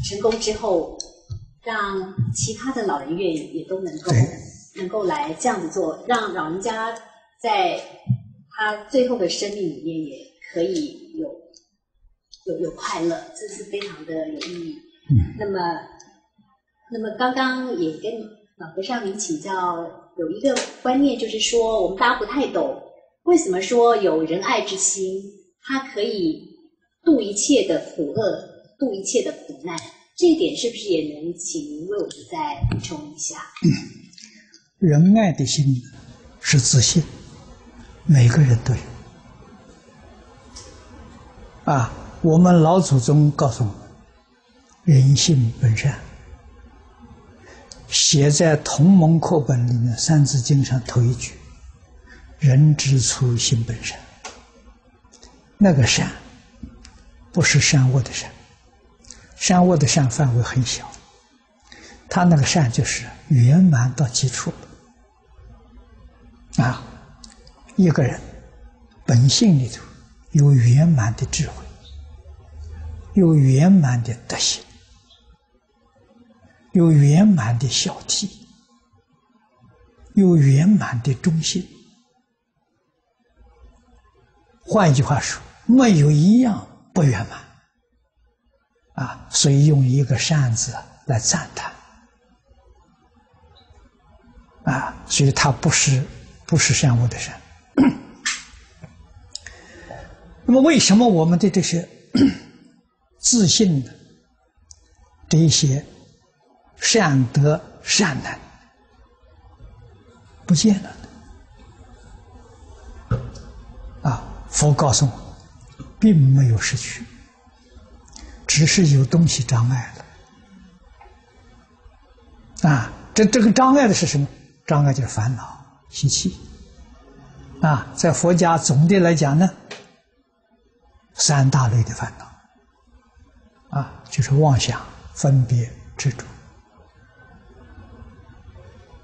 成功之后，让其他的老人院也都能够。能够来这样子做，让老人家在他最后的生命里面也可以有有有快乐，这是非常的有意义。那么，那么刚刚也跟老和尚您请教，有一个观念就是说，我们大家不太懂，为什么说有仁爱之心，它可以度一切的苦厄，度一切的苦难？这一点是不是也能请您为我们再补充一下？仁爱的心是自信，每个人都有。啊，我们老祖宗告诉我们，人性本善。写在同盟课本里面《三字经》上头一句：“人之初，性本善。”那个善，不是善恶的善，善恶的善范围很小。他那个善就是圆满到基础啊，一个人本性里头有圆满的智慧，有圆满的德行。有圆满的孝悌，有圆满的忠心。换一句话说，没有一样不圆满。啊，所以用一个善字来赞叹。啊，所以他不是不是善恶的善。那么，为什么我们的这些 自信的这一些？善德善能不见了啊！佛告诉我，并没有失去，只是有东西障碍了啊！这这个障碍的是什么？障碍就是烦恼习气啊！在佛家总的来讲呢，三大类的烦恼啊，就是妄想、分别、执着。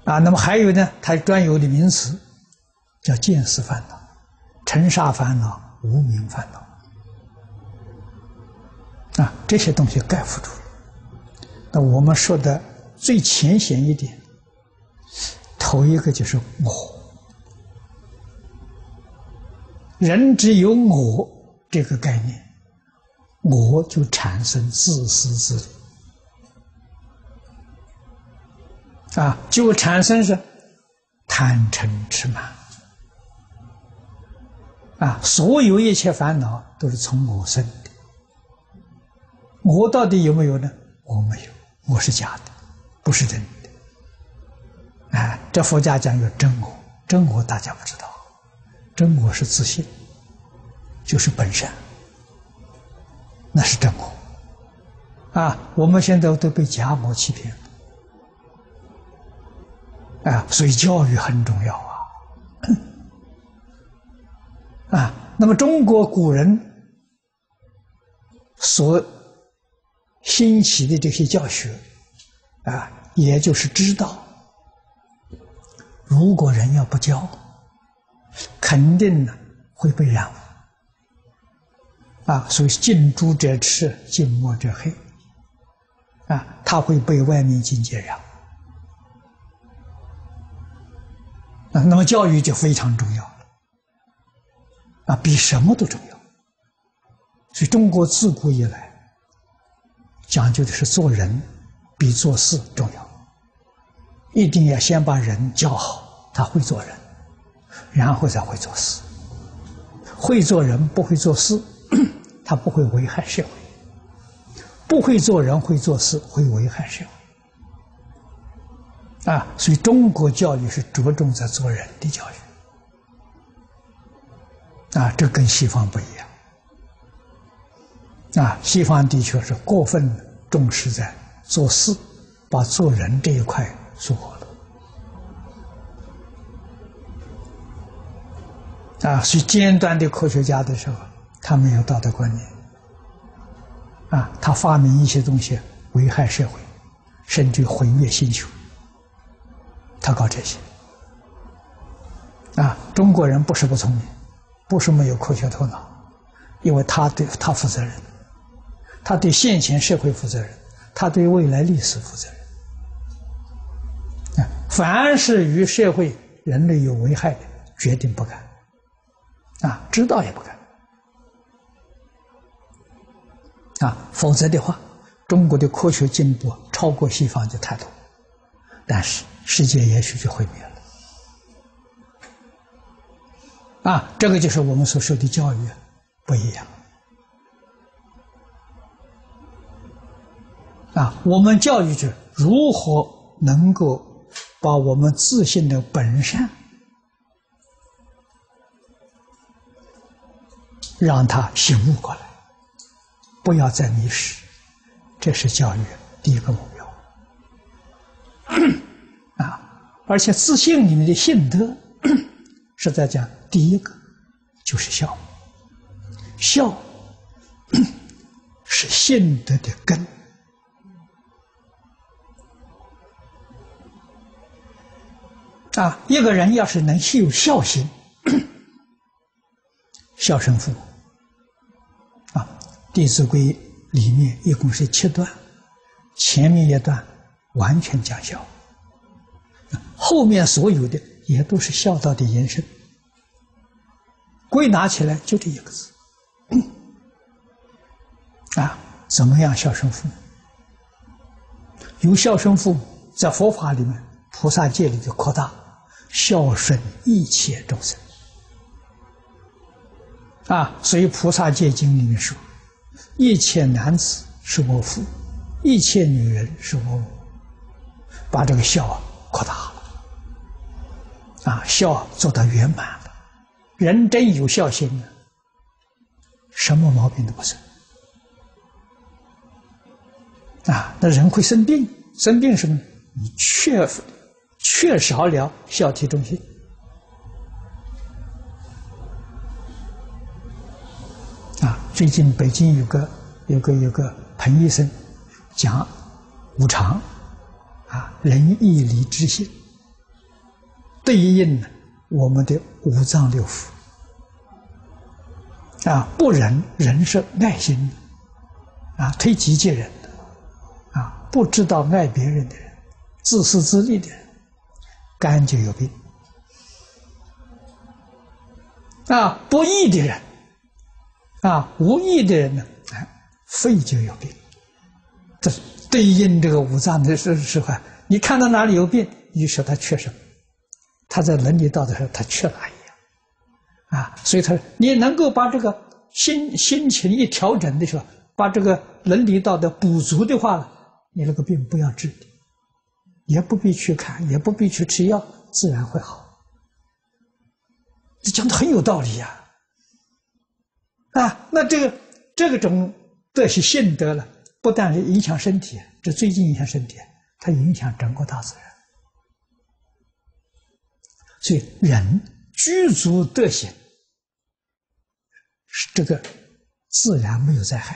啊，那么还有呢？它专有的名词叫见思烦恼、尘沙烦恼、无名烦恼。啊，这些东西盖覆住。那我们说的最浅显一点，头一个就是我。人只有我这个概念，我就产生自私自利。啊，就产生是贪嗔痴慢啊！所有一切烦恼都是从我生。我到底有没有呢？我没有，我是假的，不是真的。啊，这佛家讲有真我，真我大家不知道，真我是自信，就是本身，那是真我。啊，我们现在都被假我欺骗了。啊，所以教育很重要啊！啊，那么中国古人所新奇的这些教学，啊，也就是知道，如果人要不教，肯定呢会被染污。啊，所以近朱者赤，近墨者黑。啊，他会被外面境界染。那么教育就非常重要，啊，比什么都重要。所以中国自古以来讲究的是做人比做事重要，一定要先把人教好，他会做人，然后才会做事。会做人不会做事，他不会危害社会；不会做人会做事，会危害社会。啊，所以中国教育是着重在做人的教育，啊，这跟西方不一样，啊，西方的确是过分重视在做事，把做人这一块做了，啊，所以尖端的科学家的时候，他没有道德观念，啊，他发明一些东西危害社会，甚至毁灭星球。他搞这些啊！中国人不是不聪明，不是没有科学头脑，因为他对他负责任，他对现前社会负责任，他对未来历史负责任。啊，凡是与社会人类有危害的，决定不干，啊，知道也不干，啊，否则的话，中国的科学进步超过西方就太多，但是。世界也许就毁灭了，啊，这个就是我们所说的教育不一样，啊，我们教育者如何能够把我们自信的本善让他醒悟过来，不要再迷失，这是教育第一个目标。啊，而且自信里面的信德，是在讲第一个就是孝，孝 是信德的根。啊，一个人要是能有孝心，孝顺父母。啊，《弟子规》里面一共是七段，前面一段完全讲孝，后面所有的也都是孝道的延伸。归纳起来就这一个字。啊，怎么样孝顺父母？有孝顺父母，在佛法里面、菩萨界里就扩大。孝顺一切众生啊，所以《菩萨戒经》里面说：“一切男子是我父，一切女人是我母。”把这个孝啊扩大了，啊，孝做到圆满了。人真有孝心呢，什么毛病都不生。啊，那人会生病，生病什么？你缺乏。缺少了孝悌忠信啊！最近北京有个有个有个彭医生讲五常啊，仁义礼智信对应我们的五脏六腑啊，不仁人是爱心的啊，推己及人的啊，不知道爱别人的人，自私自利的人。肝就有病啊，不义的人啊，无义的人呢，哎，肺就有病。这对应这个五脏的是是话，你看到哪里有病，你说他缺什么？他在伦理道德上他缺哪一样？啊，所以他你能够把这个心心情一调整的时候，把这个伦理道德补足的话，你那个病不要治。也不必去看，也不必去吃药，自然会好。这讲的很有道理呀！啊，那这个这个种德行性德了，不但是影响身体，这最近影响身体，它影响整个大自然。所以，人居足德行，是这个自然没有灾害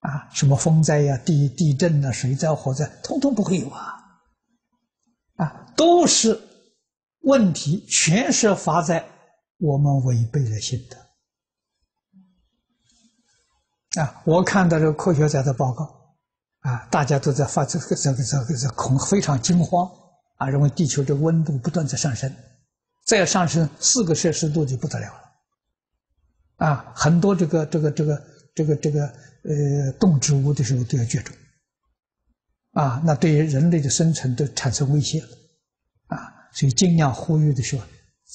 啊！啊，什么风灾呀、地地震呐、水灾、火灾，通通不会有啊！啊，都是问题，全是发在我们违背了心的。啊，我看到这个科学家的报告，啊，大家都在发这个这个这个这恐非常惊慌，啊，认为地球这温度不断在上升，再上升四个摄氏度就不得了了，啊，很多这个这个这个这个这个呃动植物的时候都要绝种。啊，那对于人类的生存都产生威胁了，啊，所以尽量呼吁的时候，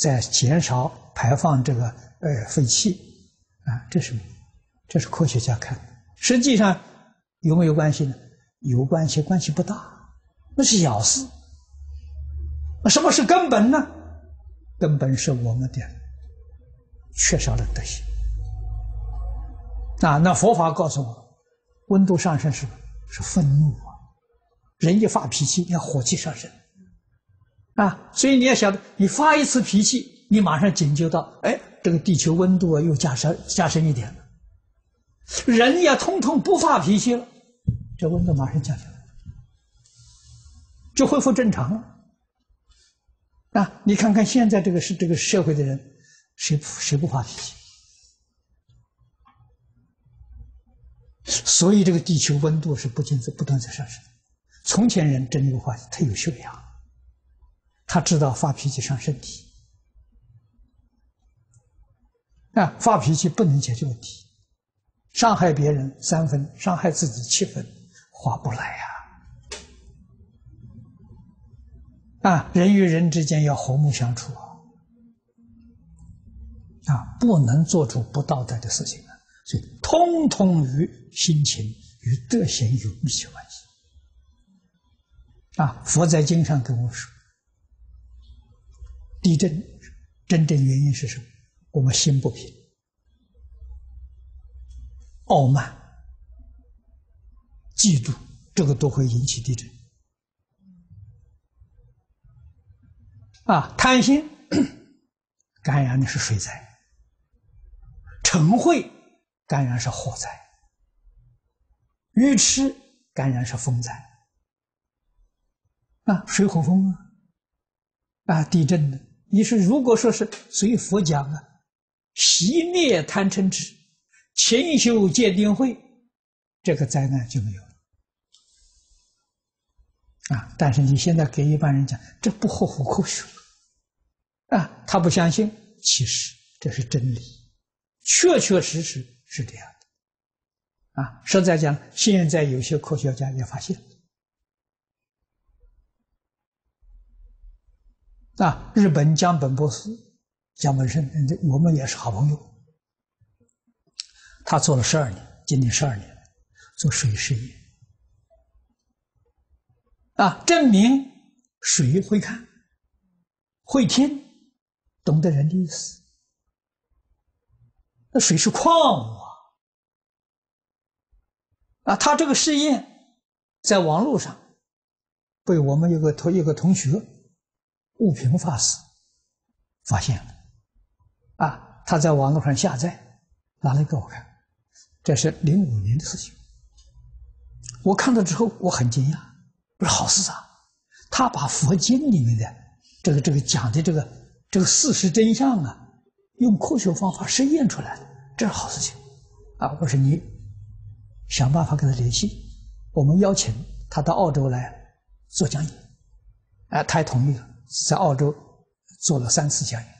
在减少排放这个呃废气，啊，这是这是科学家看，实际上有没有关系呢？有关系，关系不大，那是小事。那什么是根本呢？根本是我们的缺少了德行。啊，那佛法告诉我，温度上升是是愤怒啊。人一发脾气，你要火气上升，啊，所以你要晓得，你发一次脾气，你马上警觉到，哎，这个地球温度啊又加深加深一点了。人也通通不发脾气了，这温度马上降下来，就恢复正常了。啊，你看看现在这个是这个社会的人，谁谁不发脾气？所以这个地球温度是不仅在不断在上升。从前人真有话，他有修养，他知道发脾气伤身体，啊，发脾气不能解决问题，伤害别人三分，伤害自己七分，划不来呀！啊，人与人之间要和睦相处啊，啊，不能做出不道德的事情啊，所以通通与心情与德行有密切关系。啊，佛在经上跟我说，地震真正原因是什么？我们心不平，傲慢、嫉妒，这个都会引起地震。啊，贪心感染的是水灾；嗔恚感染是火灾；愚痴感染是风灾。啊，水火风啊，啊，地震的。你说，如果说是随佛讲啊，熄灭贪嗔痴，勤修戒定慧，这个灾难就没有了。啊，但是你现在给一般人讲，这不合乎科学。啊，他不相信，其实这是真理，确确实实是这样的。啊，实在讲，现在有些科学家也发现，啊，日本江本博士，江本胜，我们也是好朋友。他做了十二年，今年十二年做水实验，啊，证明水会看，会听。懂得人的意思，那水是矿物啊！啊，他这个试验在网络上被我们有个同一个同学物平法师发现了，啊，他在网络上下载，拿来给我看，这是零五年的事情。我看到之后，我很惊讶，不是好事啊！他把佛经里面的这个这个讲的这个。这个事实真相啊，用科学方法实验出来的，这是好事情，啊！我说你想办法跟他联系，我们邀请他到澳洲来做讲演，啊，他也同意了，在澳洲做了三次讲演，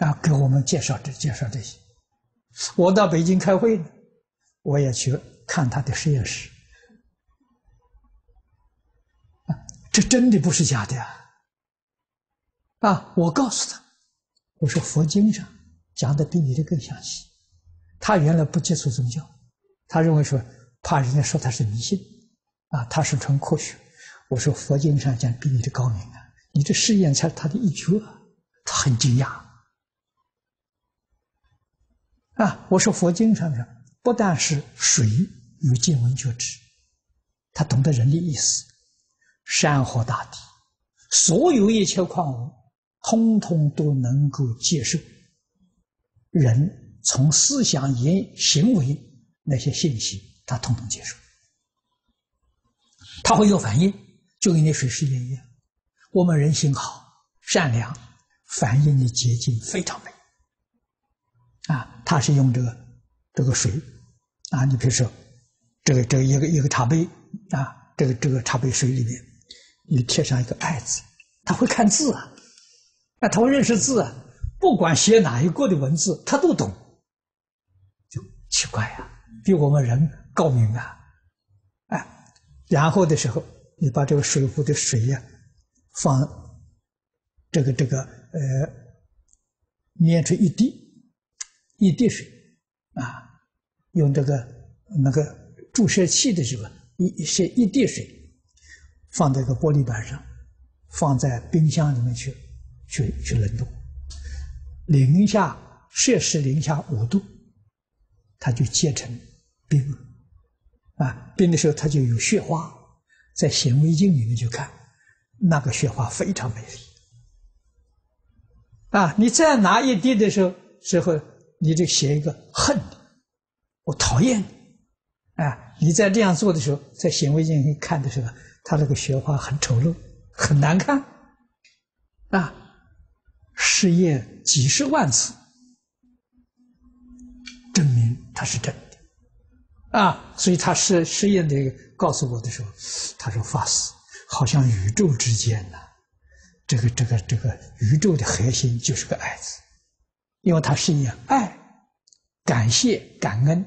啊，给我们介绍这介绍这些。我到北京开会呢，我也去看他的实验室，啊，这真的不是假的呀。啊！我告诉他，我说佛经上讲的比你的更详细。他原来不接触宗教，他认为说怕人家说他是迷信，啊，他是纯科学。我说佛经上讲比你的高明啊，你这试验才是他的一绝，他很惊讶。啊，我说佛经上面不但是水有见闻觉知，他懂得人的意思，山河大地，所有一切矿物。通通都能够接受，人从思想、言、行为那些信息，他通通接受，他会有反应，就跟你水试验一样。我们人心好、善良，反应的结晶非常美。啊，他是用这个这个水，啊，你比如说这个这个一个一个茶杯，啊，这个这个茶杯水里面，你贴上一个爱字，他会看字啊。那他会认识字啊，不管写哪一个的文字，他都懂，就奇怪呀，比我们人高明啊！哎，然后的时候，你把这个水壶的水呀，放这个这个呃，捏出一滴，一滴水啊，用这个那个注射器的时候，一些一滴水，放在个玻璃板上，放在冰箱里面去。去去冷冻，零下摄氏零下五度，它就结成冰了。啊，冰的时候它就有雪花，在显微镜里面去看，那个雪花非常美丽。啊，你再拿一滴的时候，时候你就写一个恨，我讨厌你。啊，你在这样做的时候，在显微镜里看的时候，它那个雪花很丑陋，很难看。啊。试验几十万次，证明它是真的，啊！所以他试试验的告诉我的时候，他说：“法师，好像宇宙之间呢，这个这个这个宇宙的核心就是个爱字，因为他试验爱、感谢、感恩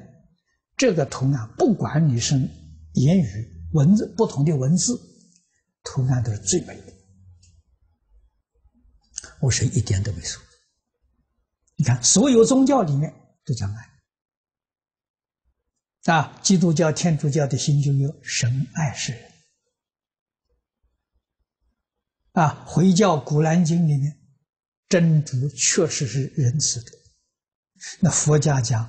这个图案，不管你是言语、文字不同的文字，图案都是最美的。”我是一点都没错。你看，所有宗教里面都讲爱啊，基督教、天主教的心就有神爱世人啊。回教《古兰经》里面，真主确实是仁慈的。那佛家讲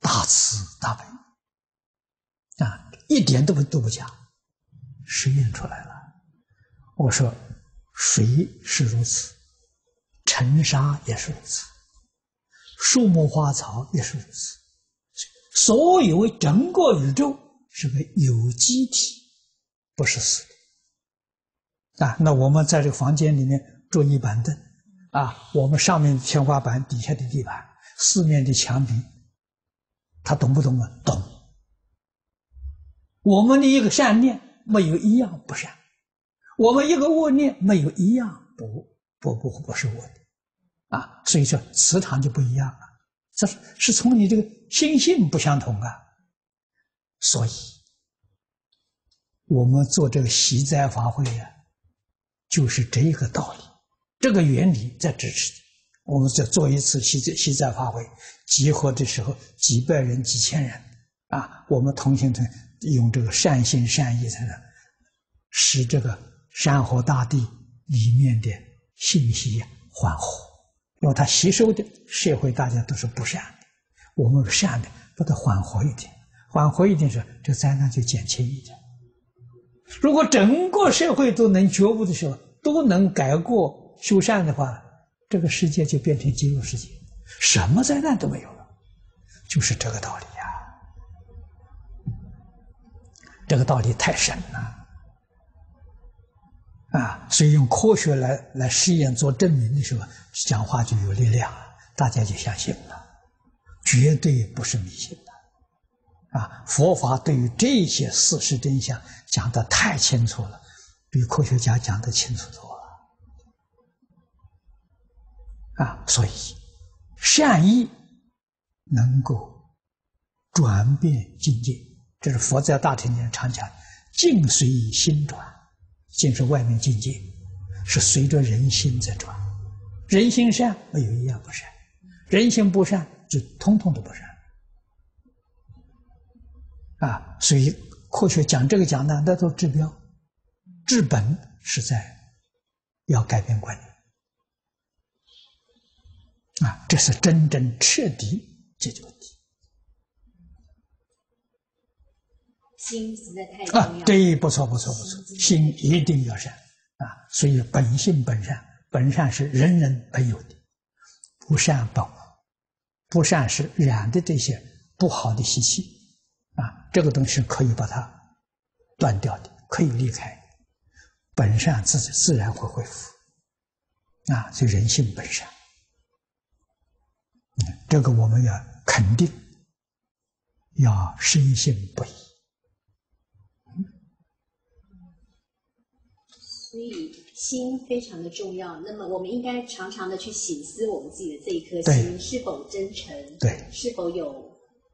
大慈大悲，啊，一点都不都不假，实验出来了。我说，水是如此，尘沙也是如此，树木花草也是如此，所有整个宇宙是个有机体，不是死。啊，那我们在这个房间里面坐一板凳，啊，我们上面的天花板，底下的地板，四面的墙壁。他懂不懂啊？懂。我们的一个善念没有一样不善，我们一个恶念没有一样不不不不是我的，啊，所以说磁场就不一样了。这是从你这个心性不相同啊。所以，我们做这个习斋法会啊，就是这一个道理，这个原理在支持。我们再做一次习习斋法会。集合的时候，几百人、几千人，啊，我们同心同用这个善心善意才能使这个山河大地里面的信息缓和，因为它吸收的社会大家都是不善的，我们善的把它缓和一点，缓和一点是这灾难就减轻一点。如果整个社会都能觉悟的时候，都能改过修善的话，这个世界就变成极乐世界。什么灾难都没有了，就是这个道理呀。这个道理太深了，啊，所以用科学来来实验做证明的时候，讲话就有力量，大家就相信了，绝对不是迷信的，啊，佛法对于这些事实真相讲的太清楚了，比科学家讲的清楚多了，啊，所以。善意能够转变境界，这是佛在大乘里常讲“境随心转”，境是外面境界，是随着人心在转。人心善，没有一样不善；人心不善，就通通都不善。啊，所以科学讲这个讲那，那都治标，治本是在要改变观念。啊，这是真正彻底解决问题。心实在太重要。啊，对，不错，不错，不错，心一定要善啊。所以本性本善，本善是人人本有的，不善本，不善是染的这些不好的习气啊。这个东西可以把它断掉的，可以离开，本善自己自然会恢复啊。所以人性本善。这个我们要肯定，要深信不疑。所以心非常的重要。那么我们应该常常的去醒思我们自己的这一颗心是否真诚，对，是否有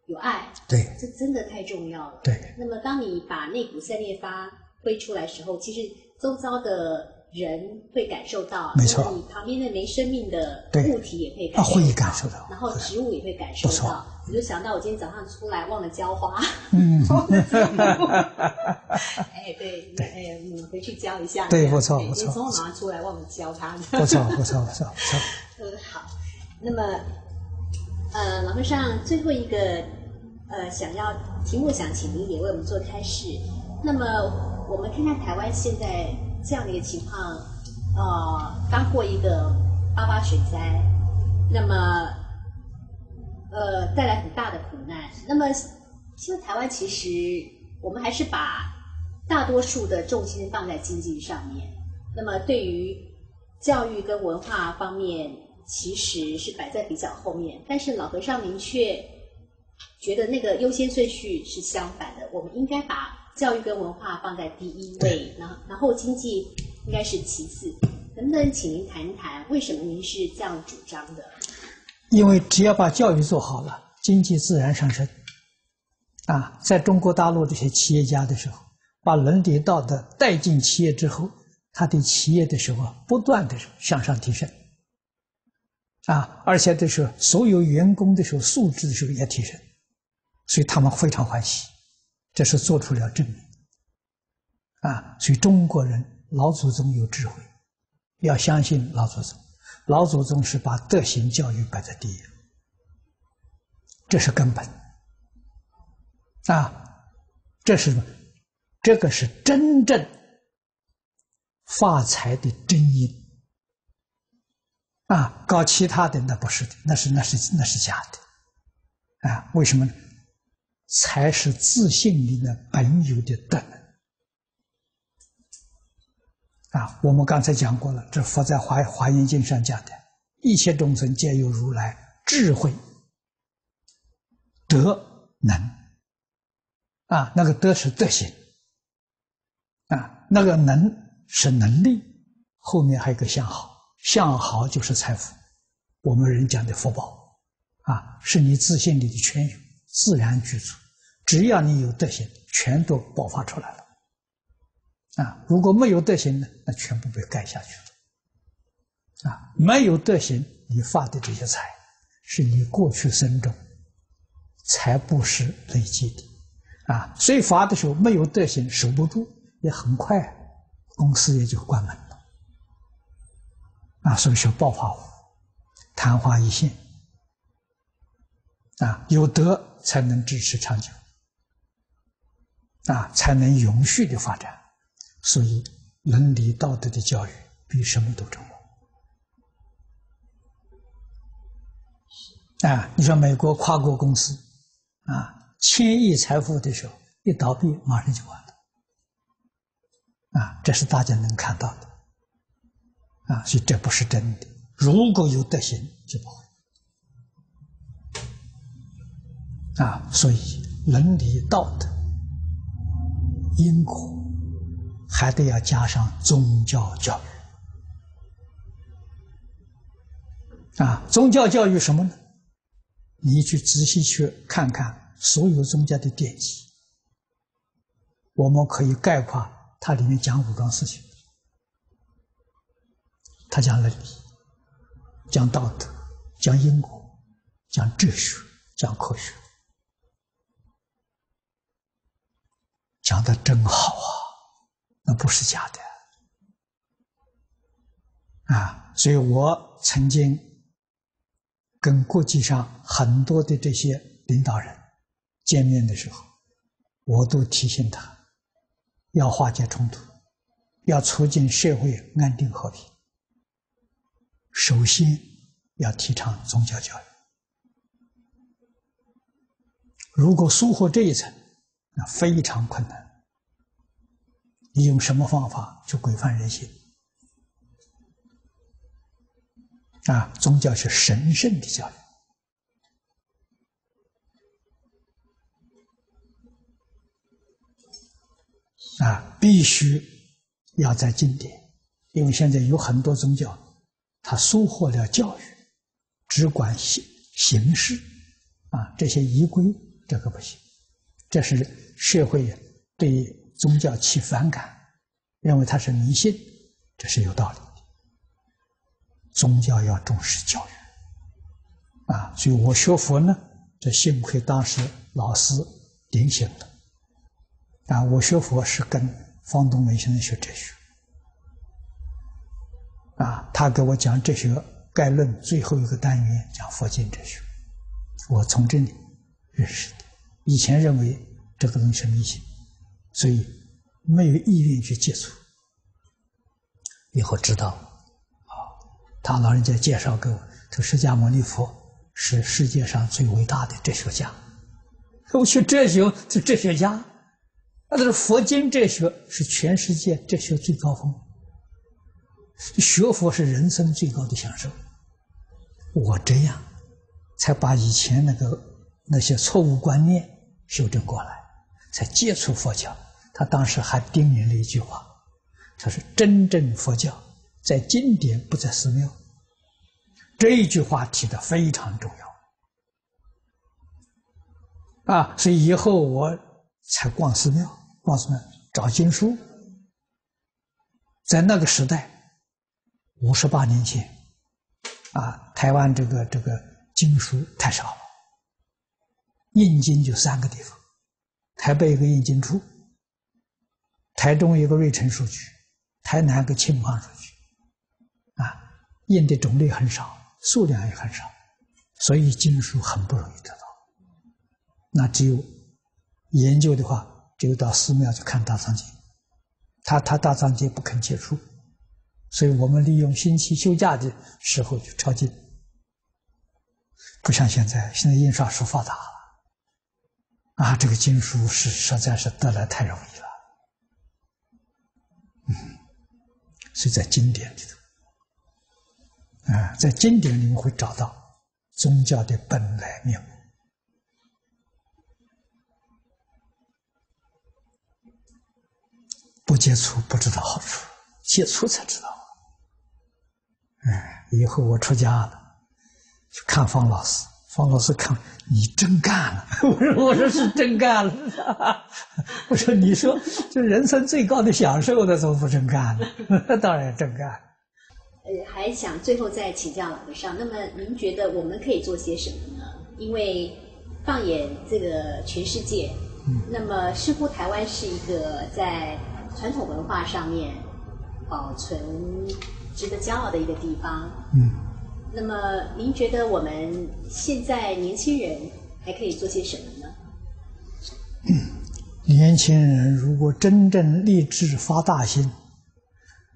有爱，对，这真的太重要了。对。那么当你把那股善念发挥出来时候，其实周遭的。人会感受到，没错。你旁边的没生命的物体也会感受到，会感受到。然后植物也会感受到。我就想到我今天早上出来忘了浇花。嗯。哎，对，哎，嗯，回去浇一下。对，不错，不错。今天早上出来忘了浇它。不错，不错，不错，不错。嗯，好。那么，呃，老和尚最后一个，呃，想要题目想请您也为我们做开示。那么，我们看看台湾现在。这样的一个情况，呃，刚过一个八八水灾，那么，呃，带来很大的苦难。那么，现在台湾其实我们还是把大多数的重心放在经济上面，那么对于教育跟文化方面，其实是摆在比较后面。但是老和尚您却觉得那个优先顺序是相反的，我们应该把。教育跟文化放在第一位，然后然后经济应该是其次。能不能请您谈一谈，为什么您是这样主张的？因为只要把教育做好了，经济自然上升。啊，在中国大陆这些企业家的时候，把伦理道德带进企业之后，他对企业的时候不断的向上提升。啊，而且的时候，所有员工的时候素质的时候也提升，所以他们非常欢喜。这是做出了证明，啊，所以中国人老祖宗有智慧，要相信老祖宗。老祖宗是把德行教育摆在第一，这是根本，啊，这是什么？这个是真正发财的真因啊！搞其他的那不是的，那是那是那是假的啊！为什么呢？才是自信里面本有的德能啊！我们刚才讲过了，这佛在华华严经上讲的，一切众生皆有如来智慧、德能啊，那个德是德行。啊，那个能是能力，后面还有个相好，相好就是财富，我们人讲的福报，啊，是你自信里的全有，自然具足，只要你有德行，全都爆发出来了。啊，如果没有德行呢，那全部被盖下去了。啊，没有德行，你发的这些财，是你过去生中财布施累积的，啊，所以发的时候没有德行，守不住。也很快，公司也就关门了。啊，所以说爆发户，昙花一现。啊，有德才能支持长久，啊，才能永续的发展。所以，伦理道德的教育比什么都重要。啊，你说美国跨国公司，啊，千亿财富的时候，一倒闭马上就完了。啊，这是大家能看到的，啊，所以这不是真的。如果有德行，就不会。啊，所以伦理道德、因果，还得要加上宗教教育。啊，宗教教育什么呢？你去仔细去看看所有宗教的典籍，我们可以概括。它里面讲五桩事情，他讲伦理，讲道德，讲因果，讲哲学，讲科学，讲的真好啊，那不是假的啊！所以我曾经跟国际上很多的这些领导人见面的时候，我都提醒他。要化解冲突，要促进社会安定和平，首先要提倡宗教教育。如果疏忽这一层，那非常困难。你用什么方法去规范人心？啊，宗教是神圣的教育。啊，必须要在经典，因为现在有很多宗教，他收获了教育，只管形形式，啊，这些仪规这个不行，这是社会对宗教起反感，认为它是迷信，这是有道理。宗教要重视教育，啊，所以我学佛呢，这幸亏当时老师点醒了。啊，我学佛是跟方东梅先生学哲学，啊，他给我讲哲学概论最后一个单元讲佛经哲学，我从这里认识的。以前认为这个东西是迷信，所以没有意愿去接触。以后知道，啊，他老人家介绍给我，说释迦牟尼佛是世界上最伟大的哲学家。我学哲学是哲学家。那这是佛经哲学是全世界哲学最高峰，学佛是人生最高的享受。我这样才把以前那个那些错误观念修正过来，才接触佛教。他当时还叮咛了一句话：“他说真正佛教在经典，不在寺庙。”这一句话提的非常重要啊！所以以后我。才逛寺庙，逛什么？找经书。在那个时代，五十八年前，啊，台湾这个这个经书太少了，印经就三个地方：台北一个印经处，台中一个瑞城书局，台南一个青黄书局。啊，印的种类很少，数量也很少，所以经书很不容易得到。那只有。研究的话，只有到寺庙去看大藏经。他他大藏经不肯接触，所以我们利用星期休假的时候去抄经。不像现在，现在印刷术发达了，啊，这个经书是实在是得来太容易了。嗯，所以在经典里头，啊，在经典里面会找到宗教的本来面目。不接触不知道好处，接触才知道。哎，以后我出家了，去看方老师。方老师看你真干了，我说我说是真干了。我说你说这人生最高的享受那，怎么不真干了？当然真干。呃，还想最后再请教老和尚，那么您觉得我们可以做些什么呢？因为放眼这个全世界，那么似乎台湾是一个在传统文化上面保存值得骄傲的一个地方。嗯，那么您觉得我们现在年轻人还可以做些什么呢？年轻人如果真正立志发大心，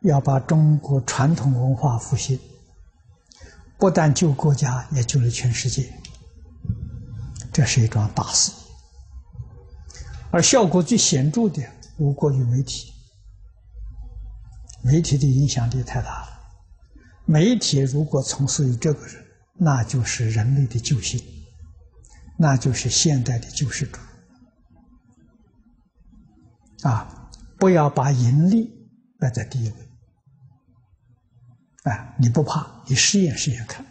要把中国传统文化复兴，不但救国家，也救了全世界，这是一桩大事。而效果最显著的。无过于媒体，媒体的影响力太大了。媒体如果从事于这个人，那就是人类的救星，那就是现代的救世主。啊，不要把盈利摆在第一位。啊，你不怕，你试验试验看。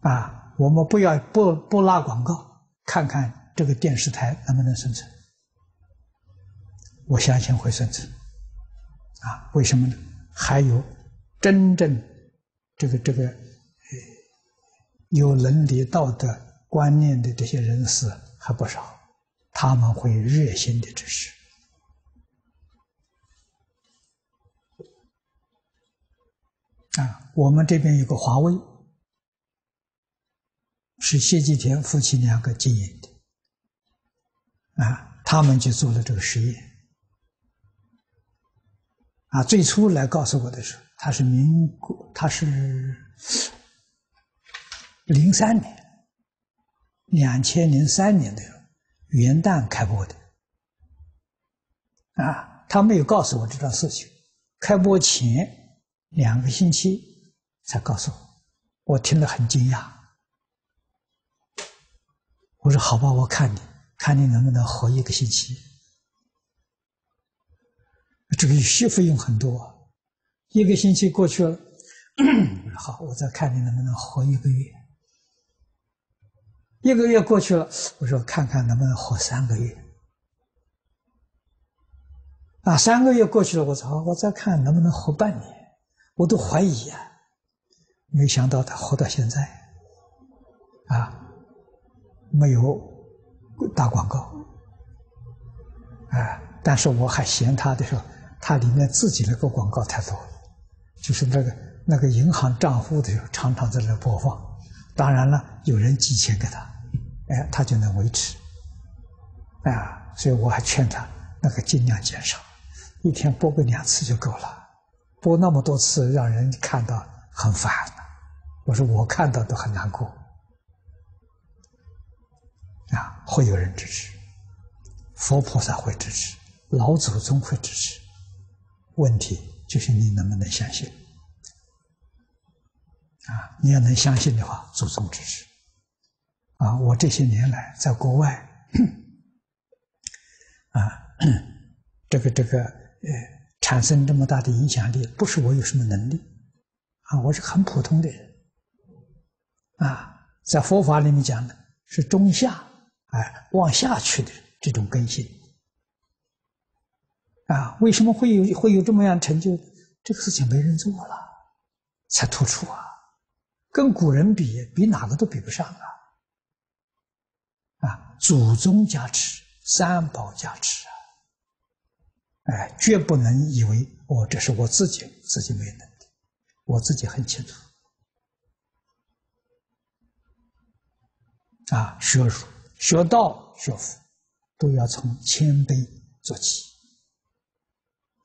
啊，我们不要不不拉广告，看看这个电视台能不能生存。我相信会生存，啊，为什么呢？还有真正这个这个有伦理道德观念的这些人士还不少，他们会热心的支持。啊，我们这边有个华为，是谢继田夫妻两个经营的，啊，他们就做了这个实验。啊，最初来告诉我的时候，他是民国，他是零三年，两千零三年的元旦开播的。啊，他没有告诉我这段事情，开播前两个星期才告诉我，我听了很惊讶。我说：“好吧，我看你，看你能不能活一个星期。”这个需费用很多，一个星期过去了，好，我再看你能不能活一个月。一个月过去了，我说看看能不能活三个月。啊，三个月过去了，我操，我再看能不能活半年，我都怀疑啊。没想到他活到现在，啊，没有打广告，啊，但是我还嫌他的时候。他里面自己那个广告太多了，就是那个那个银行账户的时候常常在那播放，当然了，有人寄钱给他，哎，他就能维持，哎呀，所以我还劝他那个尽量减少，一天播个两次就够了，播那么多次让人看到很烦，我说我看到都很难过，啊，会有人支持，佛菩萨会支持，老祖宗会支持。问题就是你能不能相信？啊，你要能相信的话，祖宗支持。啊，我这些年来在国外，啊，这个这个呃，产生这么大的影响力，不是我有什么能力，啊，我是很普通的人，啊，在佛法里面讲的是中下，哎，往下去的这种根性。啊，为什么会有会有这么样成就？这个事情没人做了，才突出啊！跟古人比，比哪个都比不上啊！啊，祖宗加持，三宝加持啊！哎，绝不能以为哦，这是我自己自己没能力，我自己很清楚。啊，学儒学道学佛都要从谦卑做起，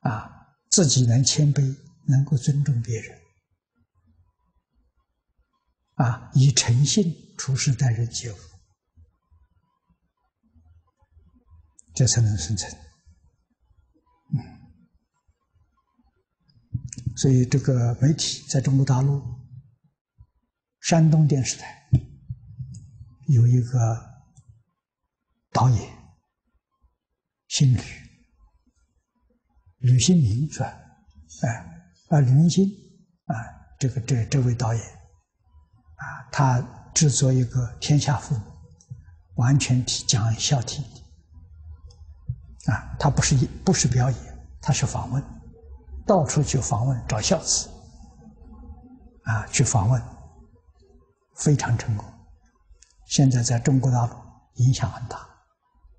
啊，自己能谦卑，能够尊重别人，啊，以诚信处事待人接物，这才能生存。嗯，所以这个媒体在中国大陆，山东电视台有一个。导演，姓吕，吕新民是吧？哎，啊，吕明星，啊，这个这这位导演，啊，他制作一个《天下父母》，完全体讲笑听的，啊，他不是不是表演，他是访问，到处去访问找孝子，啊，去访问，非常成功，现在在中国大陆影响很大。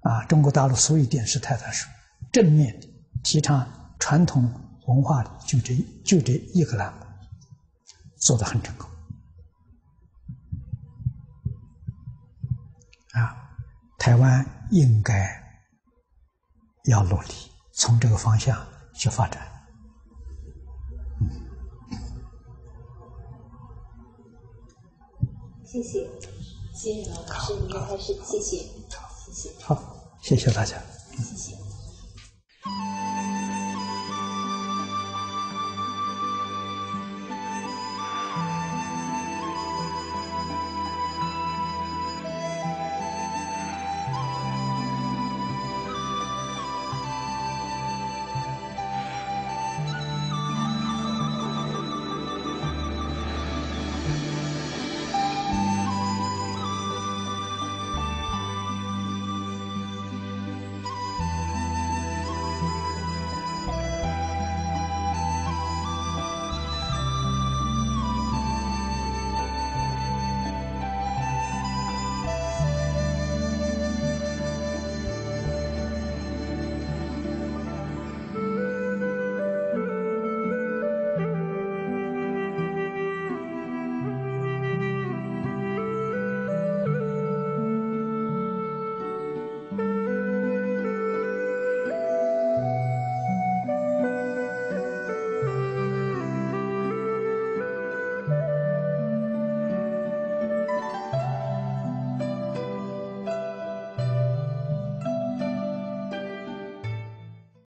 啊，中国大陆所有电视台的是正面的提倡传统文化的，就这就这一个栏目做的很成功。啊，台湾应该要努力从这个方向去发展。谢谢，谢谢老师，您开始，谢谢，谢谢。好。谢谢大家。谢谢。Thank you.